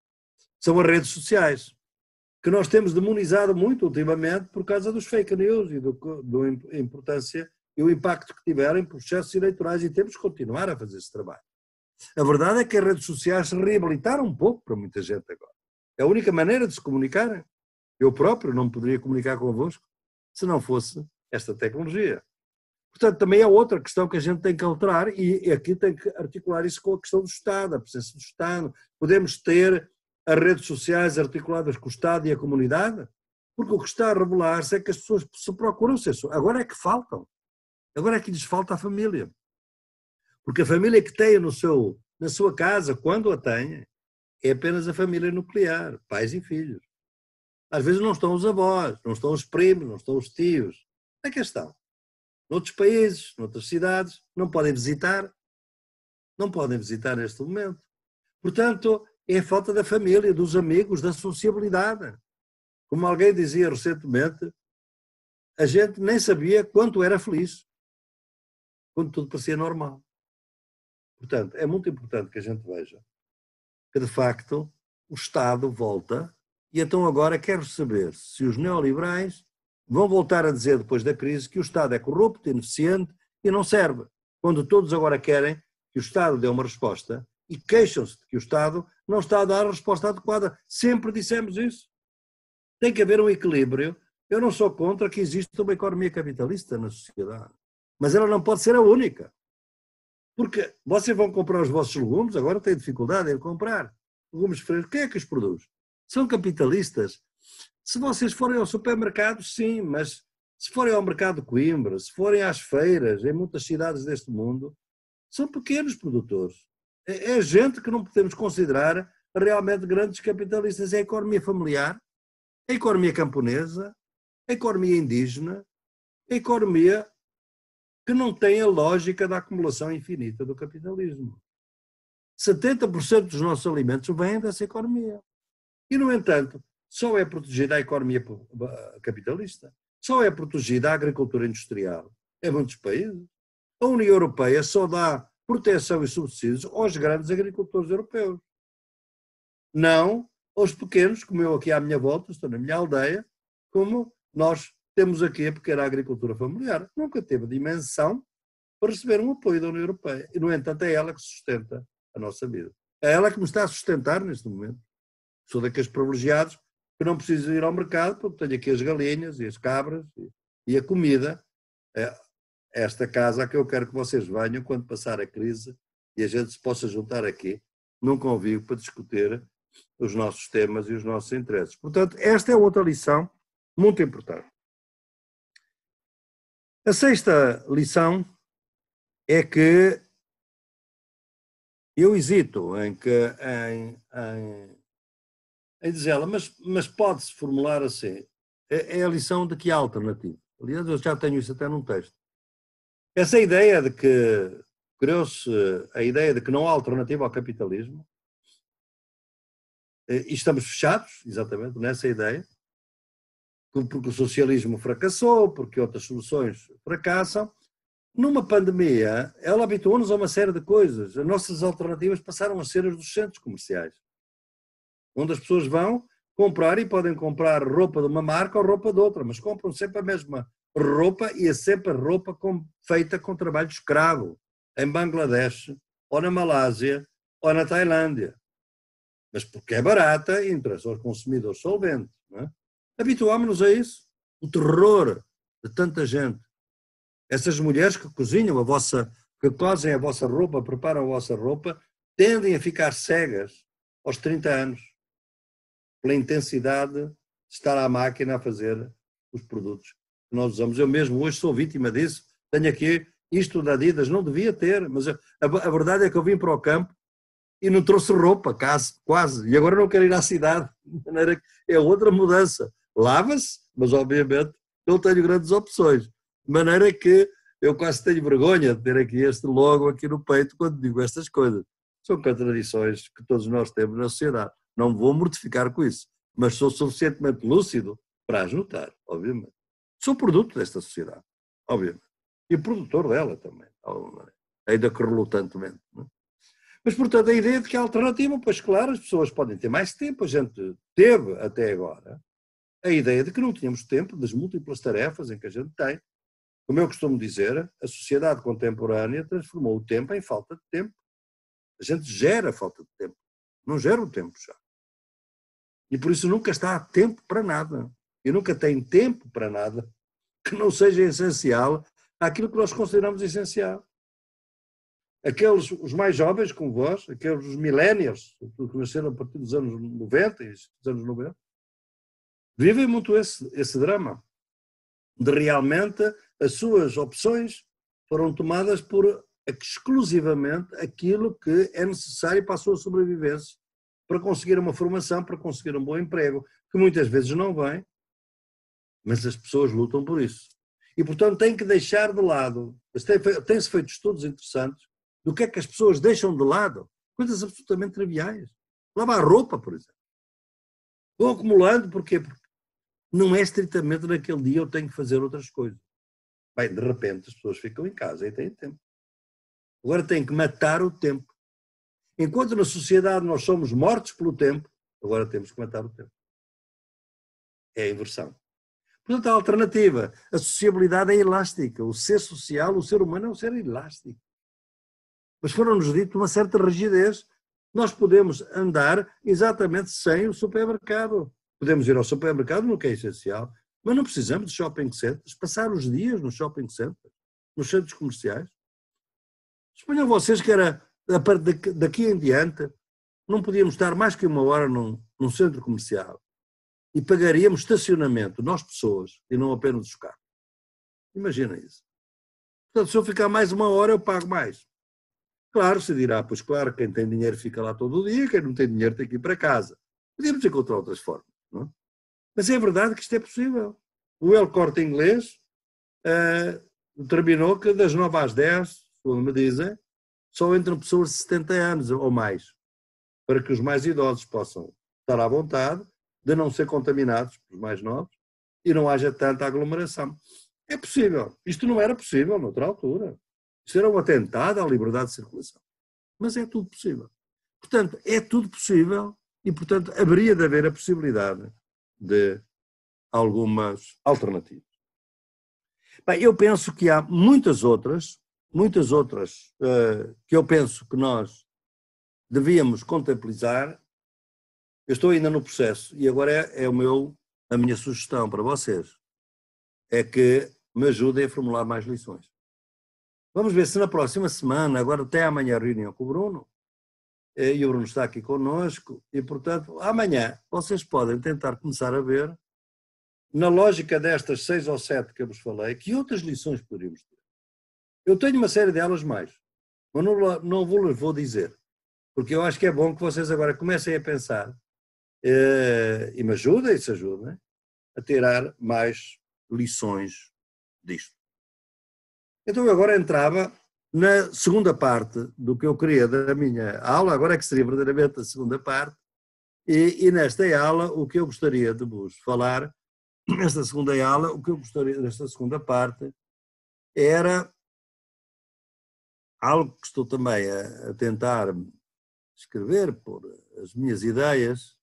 são as redes sociais, que nós temos demonizado muito ultimamente por causa dos fake news e do importância e o impacto que tiveram em processos eleitorais e temos que continuar a fazer esse trabalho. A verdade é que as redes sociais se reabilitaram um pouco para muita gente agora. É a única maneira de se comunicar. Eu próprio não poderia comunicar convosco se não fosse esta tecnologia. Portanto, também é outra questão que a gente tem que alterar e aqui tem que articular isso com a questão do Estado, a presença do Estado. Podemos ter as redes sociais articuladas com o Estado e a comunidade? Porque o que está a revelar-se é que as pessoas se procuram ser. Agora é que faltam. Agora é que lhes falta a família. Porque a família que tem no seu, na sua casa, quando a tem, é apenas a família nuclear, pais e filhos. Às vezes não estão os avós, não estão os primos, não estão os tios. É que noutros países, noutras cidades, não podem visitar, não podem visitar neste momento. Portanto, é a falta da família, dos amigos, da sociabilidade. Como alguém dizia recentemente, a gente nem sabia quanto era feliz, quando tudo parecia normal. Portanto, é muito importante que a gente veja que, de facto, o Estado volta e então agora quero saber se os neoliberais vão voltar a dizer depois da crise que o Estado é corrupto, ineficiente e não serve. Quando todos agora querem que o Estado dê uma resposta e queixam-se de que o Estado não está a dar a resposta adequada. Sempre dissemos isso. Tem que haver um equilíbrio. Eu não sou contra que exista uma economia capitalista na sociedade, mas ela não pode ser a única. Porque vocês vão comprar os vossos legumes, agora têm dificuldade em comprar. Legumes frescos, quem é que os produz? São capitalistas se vocês forem ao supermercado, sim, mas se forem ao mercado de Coimbra, se forem às feiras, em muitas cidades deste mundo, são pequenos produtores. É, é gente que não podemos considerar realmente grandes capitalistas. É a economia familiar, a economia camponesa, a economia indígena, a economia que não tem a lógica da acumulação infinita do capitalismo. 70% dos nossos alimentos vêm dessa economia. E, no entanto, só é protegida a economia capitalista, só é protegida a agricultura industrial em muitos países. A União Europeia só dá proteção e subsídios aos grandes agricultores europeus. Não aos pequenos, como eu aqui à minha volta, estou na minha aldeia, como nós temos aqui a pequena agricultura familiar. Nunca teve dimensão para receber um apoio da União Europeia. E, no entanto, é ela que sustenta a nossa vida. É ela que me está a sustentar neste momento. Sou daqueles privilegiados que não preciso ir ao mercado, porque tenho aqui as galinhas e as cabras e, a comida. É esta casa a que eu quero que vocês venham quando passar a crise e a gente se possa juntar aqui num convívio para discutir os nossos temas e os nossos interesses. Portanto, esta é outra lição muito importante. A sexta lição é que Eu hesito em, que, em, em, em dizê-la, mas, mas pode-se formular assim. É, é, a lição de que há alternativa. Aliás, eu já tenho isso até num texto. Essa ideia de que criou-se a ideia de que não há alternativa ao capitalismo, eh, e estamos fechados, exatamente, nessa ideia, porque o socialismo fracassou, porque outras soluções fracassam. Numa pandemia, ela habituou-nos a uma série de coisas. As nossas alternativas passaram a ser as dos centros comerciais, onde as pessoas vão comprar e podem comprar roupa de uma marca ou roupa de outra, mas compram sempre a mesma roupa e é sempre roupa com, feita com trabalho escravo, em Bangladesh, ou na Malásia, ou na Tailândia. Mas porque é barata e interessa aos consumidores solventes. É? Habituámos-nos a isso. O terror de tanta gente. Essas mulheres que cozinham a vossa, que cozem a vossa roupa, preparam a vossa roupa, tendem a ficar cegas aos 30 anos, pela intensidade de estar à máquina a fazer os produtos que nós usamos. Eu mesmo hoje sou vítima disso. Tenho aqui isto da Adidas, não devia ter, mas a, a verdade é que eu vim para o campo e não trouxe roupa, quase, quase. E agora não quero ir à cidade. É outra mudança. Lava-se, mas obviamente não tenho grandes opções. De maneira que eu quase tenho vergonha de ter aqui este logo aqui no peito quando digo estas coisas. São contradições que todos nós temos na sociedade. Não vou mortificar com isso, mas sou suficientemente lúcido para as notar, obviamente. Sou produto desta sociedade, obviamente. E produtor dela também, ainda que relutantemente. Não é? Mas, portanto, a ideia de que a alternativa, pois claro, as pessoas podem ter mais tempo, a gente teve até agora a ideia de que não tínhamos tempo das múltiplas tarefas em que a gente tem. Como eu costumo dizer, a sociedade contemporânea transformou o tempo em falta de tempo. A gente gera falta de tempo, não gera o tempo já. E por isso nunca está a tempo para nada. E nunca tem tempo para nada que não seja essencial àquilo que nós consideramos essencial aqueles, os mais jovens como vós, aqueles os millennials, que nasceram a partir dos anos 90 e dos anos 90, vivem muito esse, esse drama de realmente as suas opções foram tomadas por exclusivamente aquilo que é necessário para a sua sobrevivência, para conseguir uma formação, para conseguir um bom emprego, que muitas vezes não vem, mas as pessoas lutam por isso. E, portanto, tem que deixar de lado. Tem-se feito estudos interessantes do que é que as pessoas deixam de lado. Coisas absolutamente triviais. Lavar roupa, por exemplo. Vão acumulando, porquê? Porque não é estritamente naquele dia eu tenho que fazer outras coisas. Bem, de repente as pessoas ficam em casa e têm tempo. Agora têm que matar o tempo. Enquanto na sociedade nós somos mortos pelo tempo, agora temos que matar o tempo. É a inversão. Portanto, a alternativa, a sociabilidade é elástica. O ser social, o ser humano é um ser elástico mas foram-nos dito uma certa rigidez. Nós podemos andar exatamente sem o supermercado. Podemos ir ao supermercado no que é essencial, mas não precisamos de shopping centers, passar os dias no shopping centers, nos centros comerciais. Suponham vocês que era daqui em diante, não podíamos estar mais que uma hora num, num centro comercial e pagaríamos estacionamento, nós pessoas, e não apenas os carros. Imagina isso. Portanto, se eu ficar mais uma hora, eu pago mais. Claro, se dirá, pois claro, quem tem dinheiro fica lá todo o dia, quem não tem dinheiro tem que ir para casa. Podíamos encontrar outras formas, é? Mas é verdade que isto é possível. O El Corte Inglês uh, determinou que das 9 às 10, segundo me dizem, só entram pessoas de 70 anos ou mais, para que os mais idosos possam estar à vontade de não ser contaminados pelos mais novos e não haja tanta aglomeração. É possível. Isto não era possível noutra altura. Será um atentado à liberdade de circulação. Mas é tudo possível. Portanto, é tudo possível e, portanto, haveria de haver a possibilidade de algumas alternativas. Bem, eu penso que há muitas outras, muitas outras uh, que eu penso que nós devíamos contemplizar. Eu estou ainda no processo e agora é, é o meu, a minha sugestão para vocês é que me ajudem a formular mais lições. Vamos ver se na próxima semana, agora até amanhã reunião com o Bruno, e o Bruno está aqui conosco, e portanto, amanhã vocês podem tentar começar a ver, na lógica destas seis ou sete que eu vos falei, que outras lições poderíamos ter. Eu tenho uma série delas mais, mas não, não vos vou dizer. porque eu acho que é bom que vocês agora comecem a pensar eh, e me ajudem, se ajudem, a tirar mais lições disto. Então eu agora entrava na segunda parte do que eu queria da minha aula, agora é que seria verdadeiramente a segunda parte, e, e nesta aula o que eu gostaria de vos falar, nesta segunda aula, o que eu gostaria, nesta segunda parte, era algo que estou também a, a tentar escrever por as minhas ideias,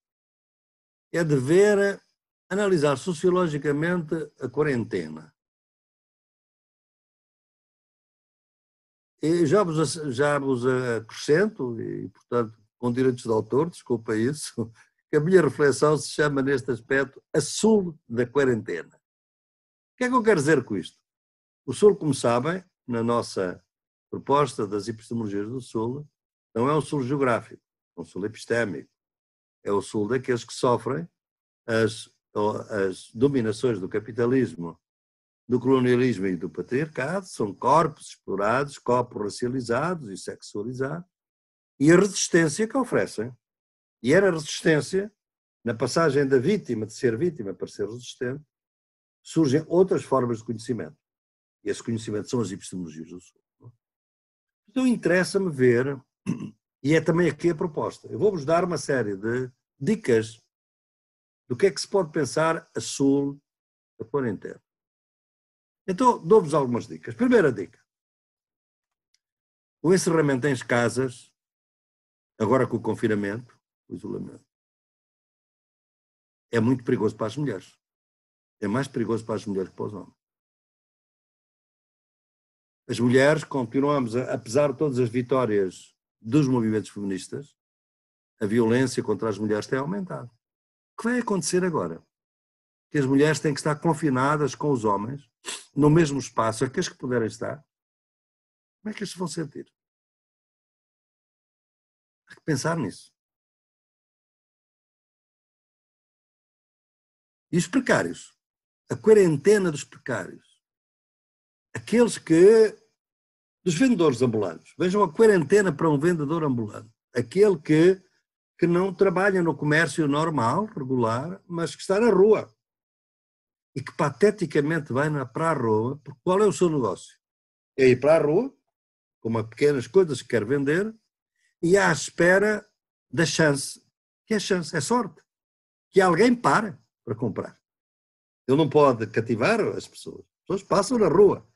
é de ver, analisar sociologicamente a quarentena. E já vos, já vos acrescento, e portanto, com direitos de autor, desculpa isso, que a minha reflexão se chama neste aspecto a sul da quarentena. O que é que eu quero dizer com isto? O sul, como sabem, na nossa proposta das epistemologias do sul, não é um sul geográfico, é um sul epistémico. É o sul daqueles que sofrem as, as dominações do capitalismo do colonialismo e do patriarcado, são corpos explorados, corpos racializados e sexualizados, e a resistência que oferecem. E era resistência, na passagem da vítima, de ser vítima para ser resistente, surgem outras formas de conhecimento. E esse conhecimento são as epistemologias do Sul. Então interessa-me ver, e é também aqui a proposta, eu vou-vos dar uma série de dicas do que é que se pode pensar a Sul da quarentena. Então, dou-vos algumas dicas. Primeira dica. O encerramento em casas, agora com o confinamento, o isolamento, é muito perigoso para as mulheres. É mais perigoso para as mulheres que para os homens. As mulheres continuamos, apesar de todas as vitórias dos movimentos feministas, a violência contra as mulheres tem aumentado. O que vai acontecer agora? Que as mulheres têm que estar confinadas com os homens no mesmo espaço, aqueles que puderem estar, como é que eles se vão sentir? Há que pensar nisso. E os precários? A quarentena dos precários. Aqueles que. dos vendedores ambulantes. Vejam a quarentena para um vendedor ambulante. Aquele que, que não trabalha no comércio normal, regular, mas que está na rua e que pateticamente vai para a rua, porque qual é o seu negócio? É ir para a rua, com uma pequenas coisas que quer vender, e à espera da chance. Que é chance? É sorte. Que alguém pare para comprar. Ele não pode cativar as pessoas. As pessoas passam na rua.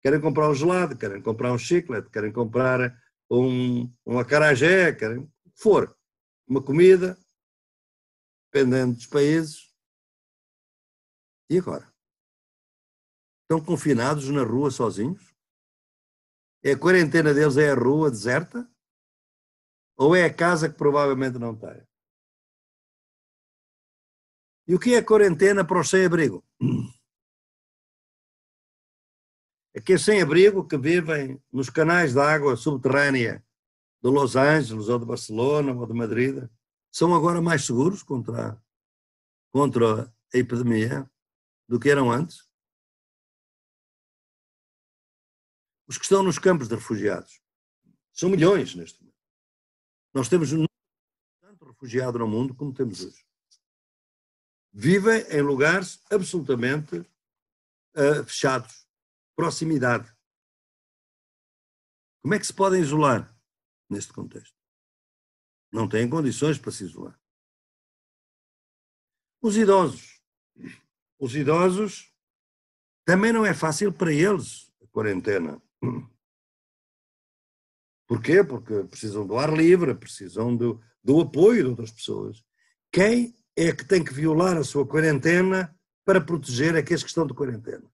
Querem comprar um gelado, querem comprar um chiclete, querem comprar um, um acarajé, querem for. Uma comida, dependendo dos países, e agora? Estão confinados na rua sozinhos? É a quarentena deles é a rua deserta? Ou é a casa que provavelmente não tem? E o que é quarentena para os sem-abrigo? Aqueles sem-abrigo que vivem nos canais de água subterrânea de Los Angeles, ou de Barcelona, ou de Madrid, são agora mais seguros contra, contra a epidemia? Do que eram antes? Os que estão nos campos de refugiados são milhões neste momento. Nós temos tanto refugiado no mundo como temos hoje. Vivem em lugares absolutamente uh, fechados, proximidade. Como é que se podem isolar neste contexto? Não têm condições para se isolar. Os idosos os idosos, também não é fácil para eles a quarentena. Porquê? Porque precisam do ar livre, precisam do, do apoio de outras pessoas. Quem é que tem que violar a sua quarentena para proteger aqueles que estão de quarentena?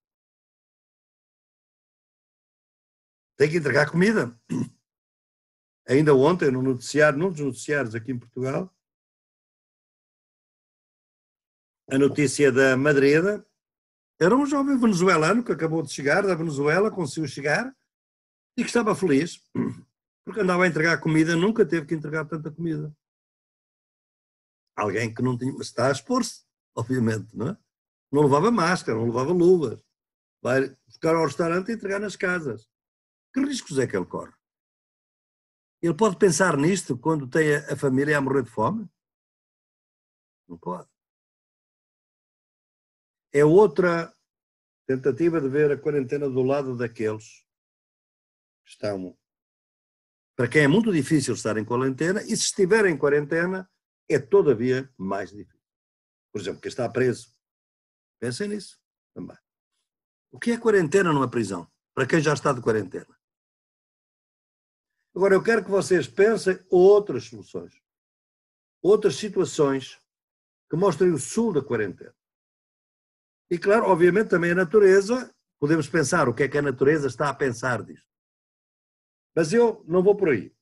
Tem que entregar comida. Ainda ontem, no noticiário, num dos noticiários aqui em Portugal, a notícia da Madrida. Era um jovem venezuelano que acabou de chegar da Venezuela, conseguiu chegar e que estava feliz porque andava a entregar comida, nunca teve que entregar tanta comida. Alguém que não tinha, mas está a expor-se, obviamente, não é? Não levava máscara, não levava luvas. Vai ficar ao restaurante e entregar nas casas. Que riscos é que ele corre? Ele pode pensar nisto quando tem a família a morrer de fome? Não pode. É outra tentativa de ver a quarentena do lado daqueles que estão. Para quem é muito difícil estar em quarentena, e se estiver em quarentena, é todavia mais difícil. Por exemplo, quem está preso. Pensem nisso também. O que é quarentena numa prisão? Para quem já está de quarentena. Agora, eu quero que vocês pensem outras soluções, outras situações que mostrem o sul da quarentena. E, claro, obviamente, também a natureza, podemos pensar o que é que a natureza está a pensar disto. Mas eu não vou por aí.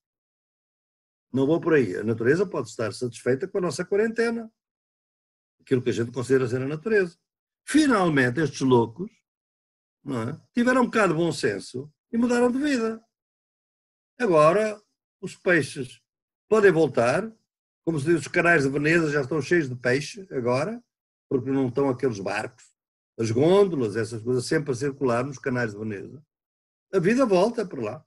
Não vou por aí. A natureza pode estar satisfeita com a nossa quarentena, aquilo que a gente considera ser a natureza. Finalmente, estes loucos é? tiveram um bocado de bom senso e mudaram de vida. Agora, os peixes podem voltar, como se diz, os canais de Veneza já estão cheios de peixe agora, porque não estão aqueles barcos, as gôndolas, essas coisas sempre a circular nos canais de Veneza. A vida volta por lá.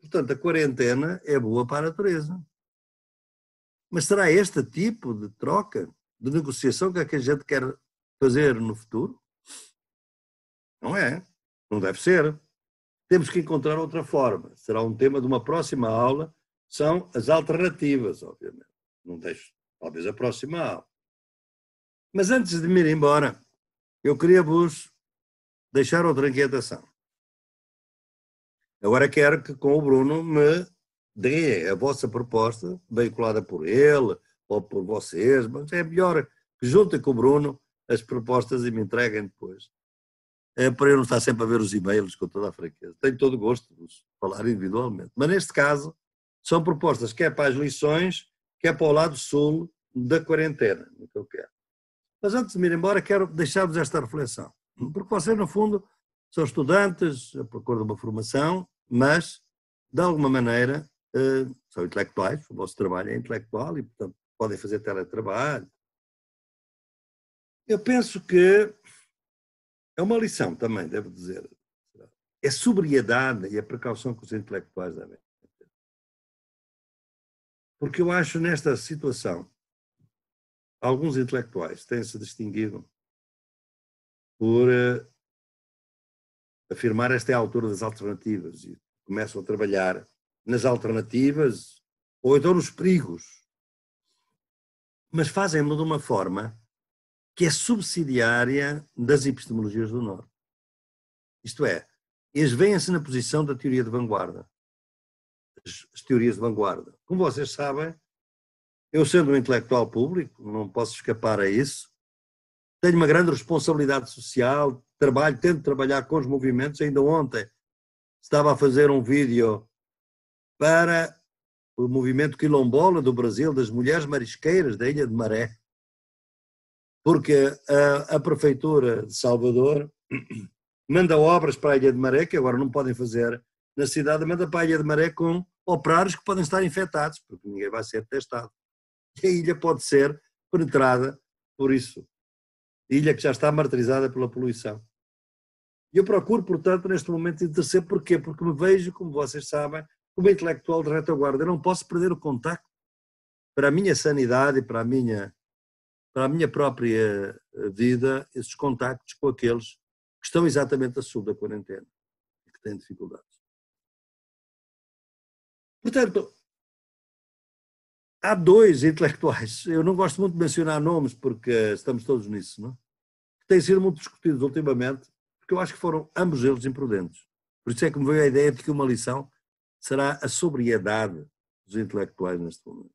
Portanto, a quarentena é boa para a natureza. Mas será este tipo de troca, de negociação que, é que a gente quer fazer no futuro? Não é. Não deve ser. Temos que encontrar outra forma. Será um tema de uma próxima aula. São as alternativas, obviamente. Não deixo, talvez, a próxima aula. Mas antes de me ir embora, eu queria vos deixar outra inquietação. Agora quero que com o Bruno me dê a vossa proposta, veiculada por ele ou por vocês, mas é melhor que juntem com o Bruno as propostas e me entreguem depois é para eu não estar sempre a ver os e-mails com toda a franqueza. Tenho todo o gosto de falar individualmente. Mas neste caso, são propostas quer para as lições, quer para o lado sul da quarentena, no que eu quero. Mas antes de me ir embora, quero deixar-vos esta reflexão. Porque vocês, no fundo, são estudantes, a procura de uma formação, mas, de alguma maneira, eh, são intelectuais, o vosso trabalho é intelectual e, portanto, podem fazer teletrabalho. Eu penso que é uma lição também, devo dizer. É sobriedade e a precaução que os intelectuais devem ter. Porque eu acho nesta situação, alguns intelectuais têm-se distinguido por uh, afirmar esta é a altura das alternativas e começam a trabalhar nas alternativas ou então nos perigos. Mas fazem-no de uma forma que é subsidiária das epistemologias do Norte. Isto é, eles veem-se na posição da teoria de vanguarda. As, as, teorias de vanguarda. Como vocês sabem, eu sendo um intelectual público, não posso escapar a isso, tenho uma grande responsabilidade social, trabalho, tento trabalhar com os movimentos. Ainda ontem estava a fazer um vídeo para o movimento quilombola do Brasil, das mulheres marisqueiras da Ilha de Maré porque a, a Prefeitura de Salvador manda obras para a Ilha de Maré, que agora não podem fazer na cidade, manda para a Ilha de Maré com operários que podem estar infectados, porque ninguém vai ser testado. E a ilha pode ser penetrada por isso. Ilha que já está martirizada pela poluição. E eu procuro, portanto, neste momento interceder. Porquê? Porque me vejo, como vocês sabem, como intelectual de retaguarda. Eu não posso perder o contacto para a minha sanidade e para a minha para a minha própria eh, vida esses contactos com aqueles que estão exatamente a sul da quarentena e que têm dificuldades. Portanto, há dois intelectuais, eu não gosto muito de mencionar nomes porque estamos todos nisso, não? que têm sido muito discutidos ultimamente, porque eu acho que foram ambos eles imprudentes. Por isso é que me veio a ideia de que uma lição será a sobriedade dos intelectuais neste momento.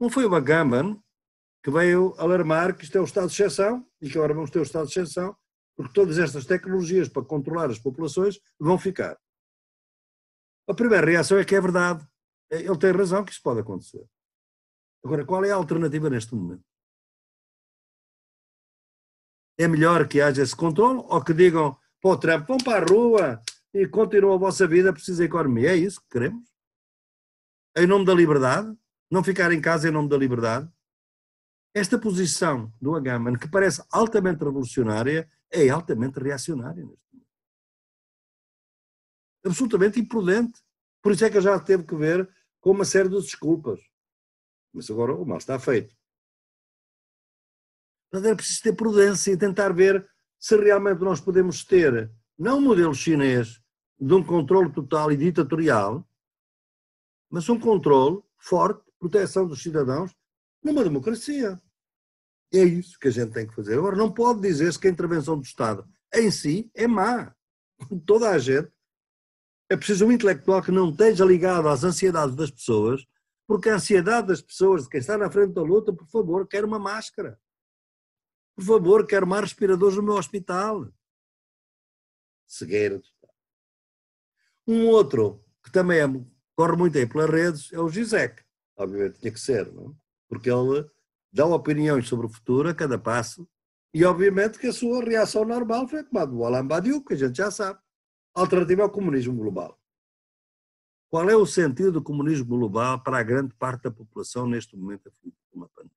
Um foi o Agamben, que veio alarmar que isto é o estado de exceção e que agora vamos ter o estado de exceção, porque todas estas tecnologias para controlar as populações vão ficar. A primeira reação é que é verdade. Ele tem razão que isso pode acontecer. Agora, qual é a alternativa neste momento? É melhor que haja esse controle ou que digam para o Trump, vão para a rua e continuam a vossa vida, precisa de economia. É isso que queremos? Em nome da liberdade? Não ficar em casa em nome da liberdade? Esta posição do Agamben, que parece altamente revolucionária, é altamente reacionária neste momento. Absolutamente imprudente. Por isso é que eu já teve que ver com uma série de desculpas. Mas agora o mal está feito. Portanto, era preciso ter prudência e tentar ver se realmente nós podemos ter, não um modelo chinês de um controle total e ditatorial, mas um controle forte, proteção dos cidadãos, numa democracia. É isso que a gente tem que fazer. Agora, não pode dizer-se que a intervenção do Estado em si é má. Toda a gente. É preciso um intelectual que não esteja ligado às ansiedades das pessoas, porque a ansiedade das pessoas, de quem está na frente da luta, por favor, quer uma máscara. Por favor, quero mais respiradores no meu hospital. Cegueira. Um outro, que também é, corre muito aí pelas redes, é o Gisek. Obviamente tinha que ser, não? porque ele dá opiniões sobre o futuro a cada passo e obviamente que a sua reação normal foi a do Alain Badiou, que a gente já sabe. Alternativa ao comunismo global. Qual é o sentido do comunismo global para a grande parte da população neste momento aflita por uma pandemia?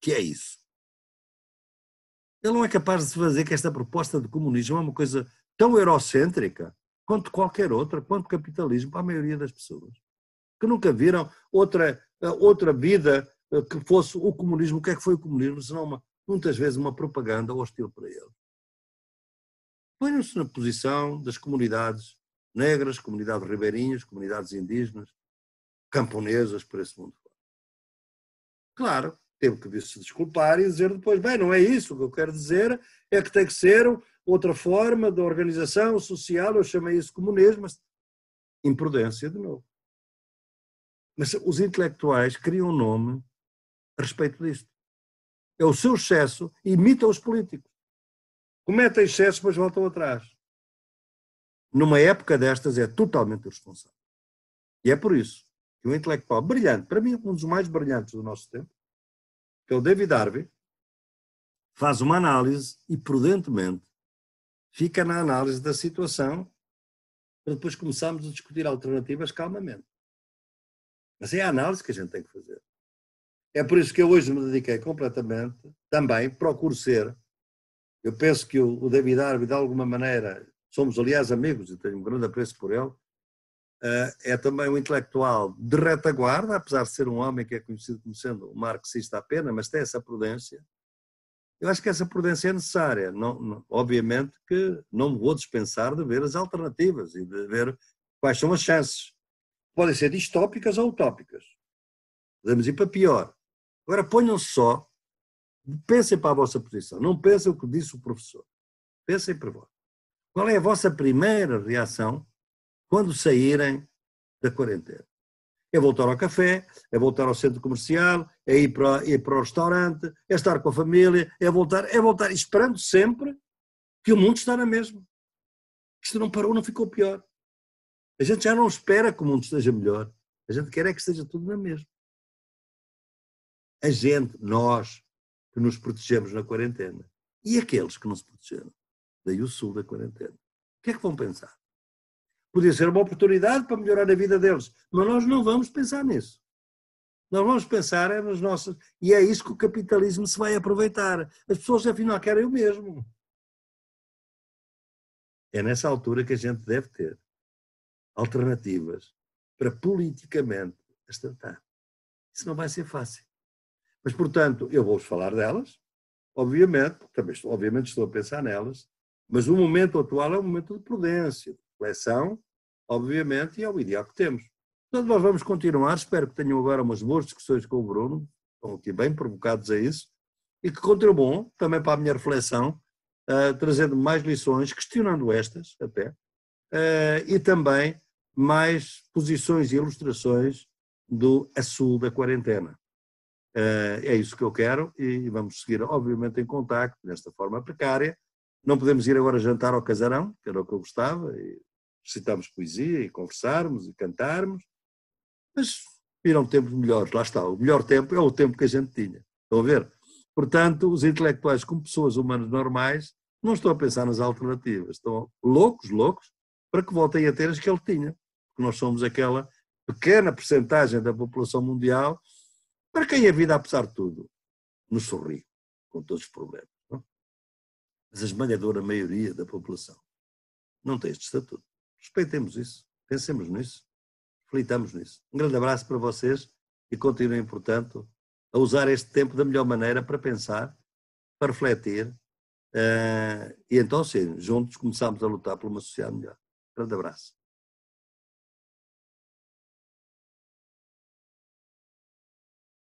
Que é isso? Ele não é capaz de fazer que esta proposta de comunismo é uma coisa tão eurocêntrica quanto qualquer outra, quanto capitalismo para a maioria das pessoas. Que nunca viram outra, outra vida eh, que fosse o comunismo. O que é que foi o comunismo? Senão, uma, muitas vezes, uma propaganda hostil para ele. Ponham-se na posição das comunidades negras, comunidades ribeirinhas, comunidades indígenas, camponesas, por esse mundo. Claro, teve que se desculpar e dizer depois, bem, não é isso, que eu quero dizer é que tem que ser outra forma de organização social, eu chamei isso comunismo, mas imprudência de novo. Mas os intelectuais criam um nome a respeito disto. É o seu excesso, imita os políticos. Cometem excesso, mas voltam atrás. Numa época destas é totalmente irresponsável. E é por isso que um intelectual brilhante, para mim um dos mais brilhantes do nosso tempo, que é o David Harvey, faz uma análise e prudentemente fica na análise da situação para depois começarmos a discutir alternativas calmamente. Mas é a análise que a gente tem que fazer. É por isso que eu hoje me dediquei completamente, também procuro ser. Eu penso que o David Harvey, de alguma maneira, somos aliás amigos e tenho um grande apreço por ele, eh, é também um intelectual de retaguarda, apesar de ser um homem que é conhecido como sendo um marxista apenas, mas tem essa prudência. Eu acho que essa prudência é necessária. Não, não, obviamente que não vou dispensar de ver as alternativas e de ver quais são as chances. Podem ser distópicas ou utópicas. Podemos ir para pior. Agora ponham-se só, pensem para a vossa posição, não pensem o que disse o professor. Pensem para vós. Qual é a vossa primeira reação quando saírem da quarentena. É voltar ao café, é voltar ao centro comercial, é ir para, ir para o restaurante, é estar com a família, é voltar, é voltar, esperando sempre que o mundo está na mesma. Isto não parou, não ficou pior. A gente já não espera que o mundo esteja melhor. A gente quer é que esteja tudo na mesma. A gente, nós, que nos protegemos na quarentena. E aqueles que não se protegeram? Daí o sul da quarentena. O que é que vão pensar? Podia ser uma oportunidade para melhorar a vida deles, mas nós não vamos pensar nisso. Nós vamos pensar é nossas. E é isso que o capitalismo se vai aproveitar. As pessoas, afinal, querem o mesmo. É nessa altura que a gente deve ter alternativas para politicamente as tratar. Isso não vai ser fácil. Mas, portanto, eu vou-vos falar delas, obviamente, também estou, obviamente estou a pensar nelas, mas o momento atual é um momento de prudência, reflexão, obviamente, e é o ideal que temos. Portanto, nós vamos continuar, espero que tenham agora umas boas discussões com o Bruno, estão aqui bem provocados a isso, e que contribuam também para a minha reflexão, uh, trazendo mais lições, questionando estas até, uh, e também mais posições e ilustrações do a sul da quarentena. Uh, é isso que eu quero e vamos seguir, obviamente, em contacto, nesta forma precária. Não podemos ir agora jantar ao casarão, que era o que eu gostava, e recitarmos poesia e conversarmos e cantarmos, mas viram tempos melhores, lá está, o melhor tempo é o tempo que a gente tinha, estão a ver? Portanto, os intelectuais como pessoas humanas normais não estão a pensar nas alternativas, estão loucos, loucos, para que voltem a ter as que ele tinha, porque nós somos aquela pequena percentagem da população mundial para quem a vida, apesar de tudo, nos sorri, com todos os problemas. Mas a esmagadora maioria da população não tem este estatuto. Respeitemos isso, pensemos nisso. reflitamos nisso. Um grande abraço para vocês e continuem, portanto, a usar este tempo da melhor maneira para pensar, para refletir uh, e então, sim, juntos começamos a lutar por uma sociedade melhor. Um grande abraço.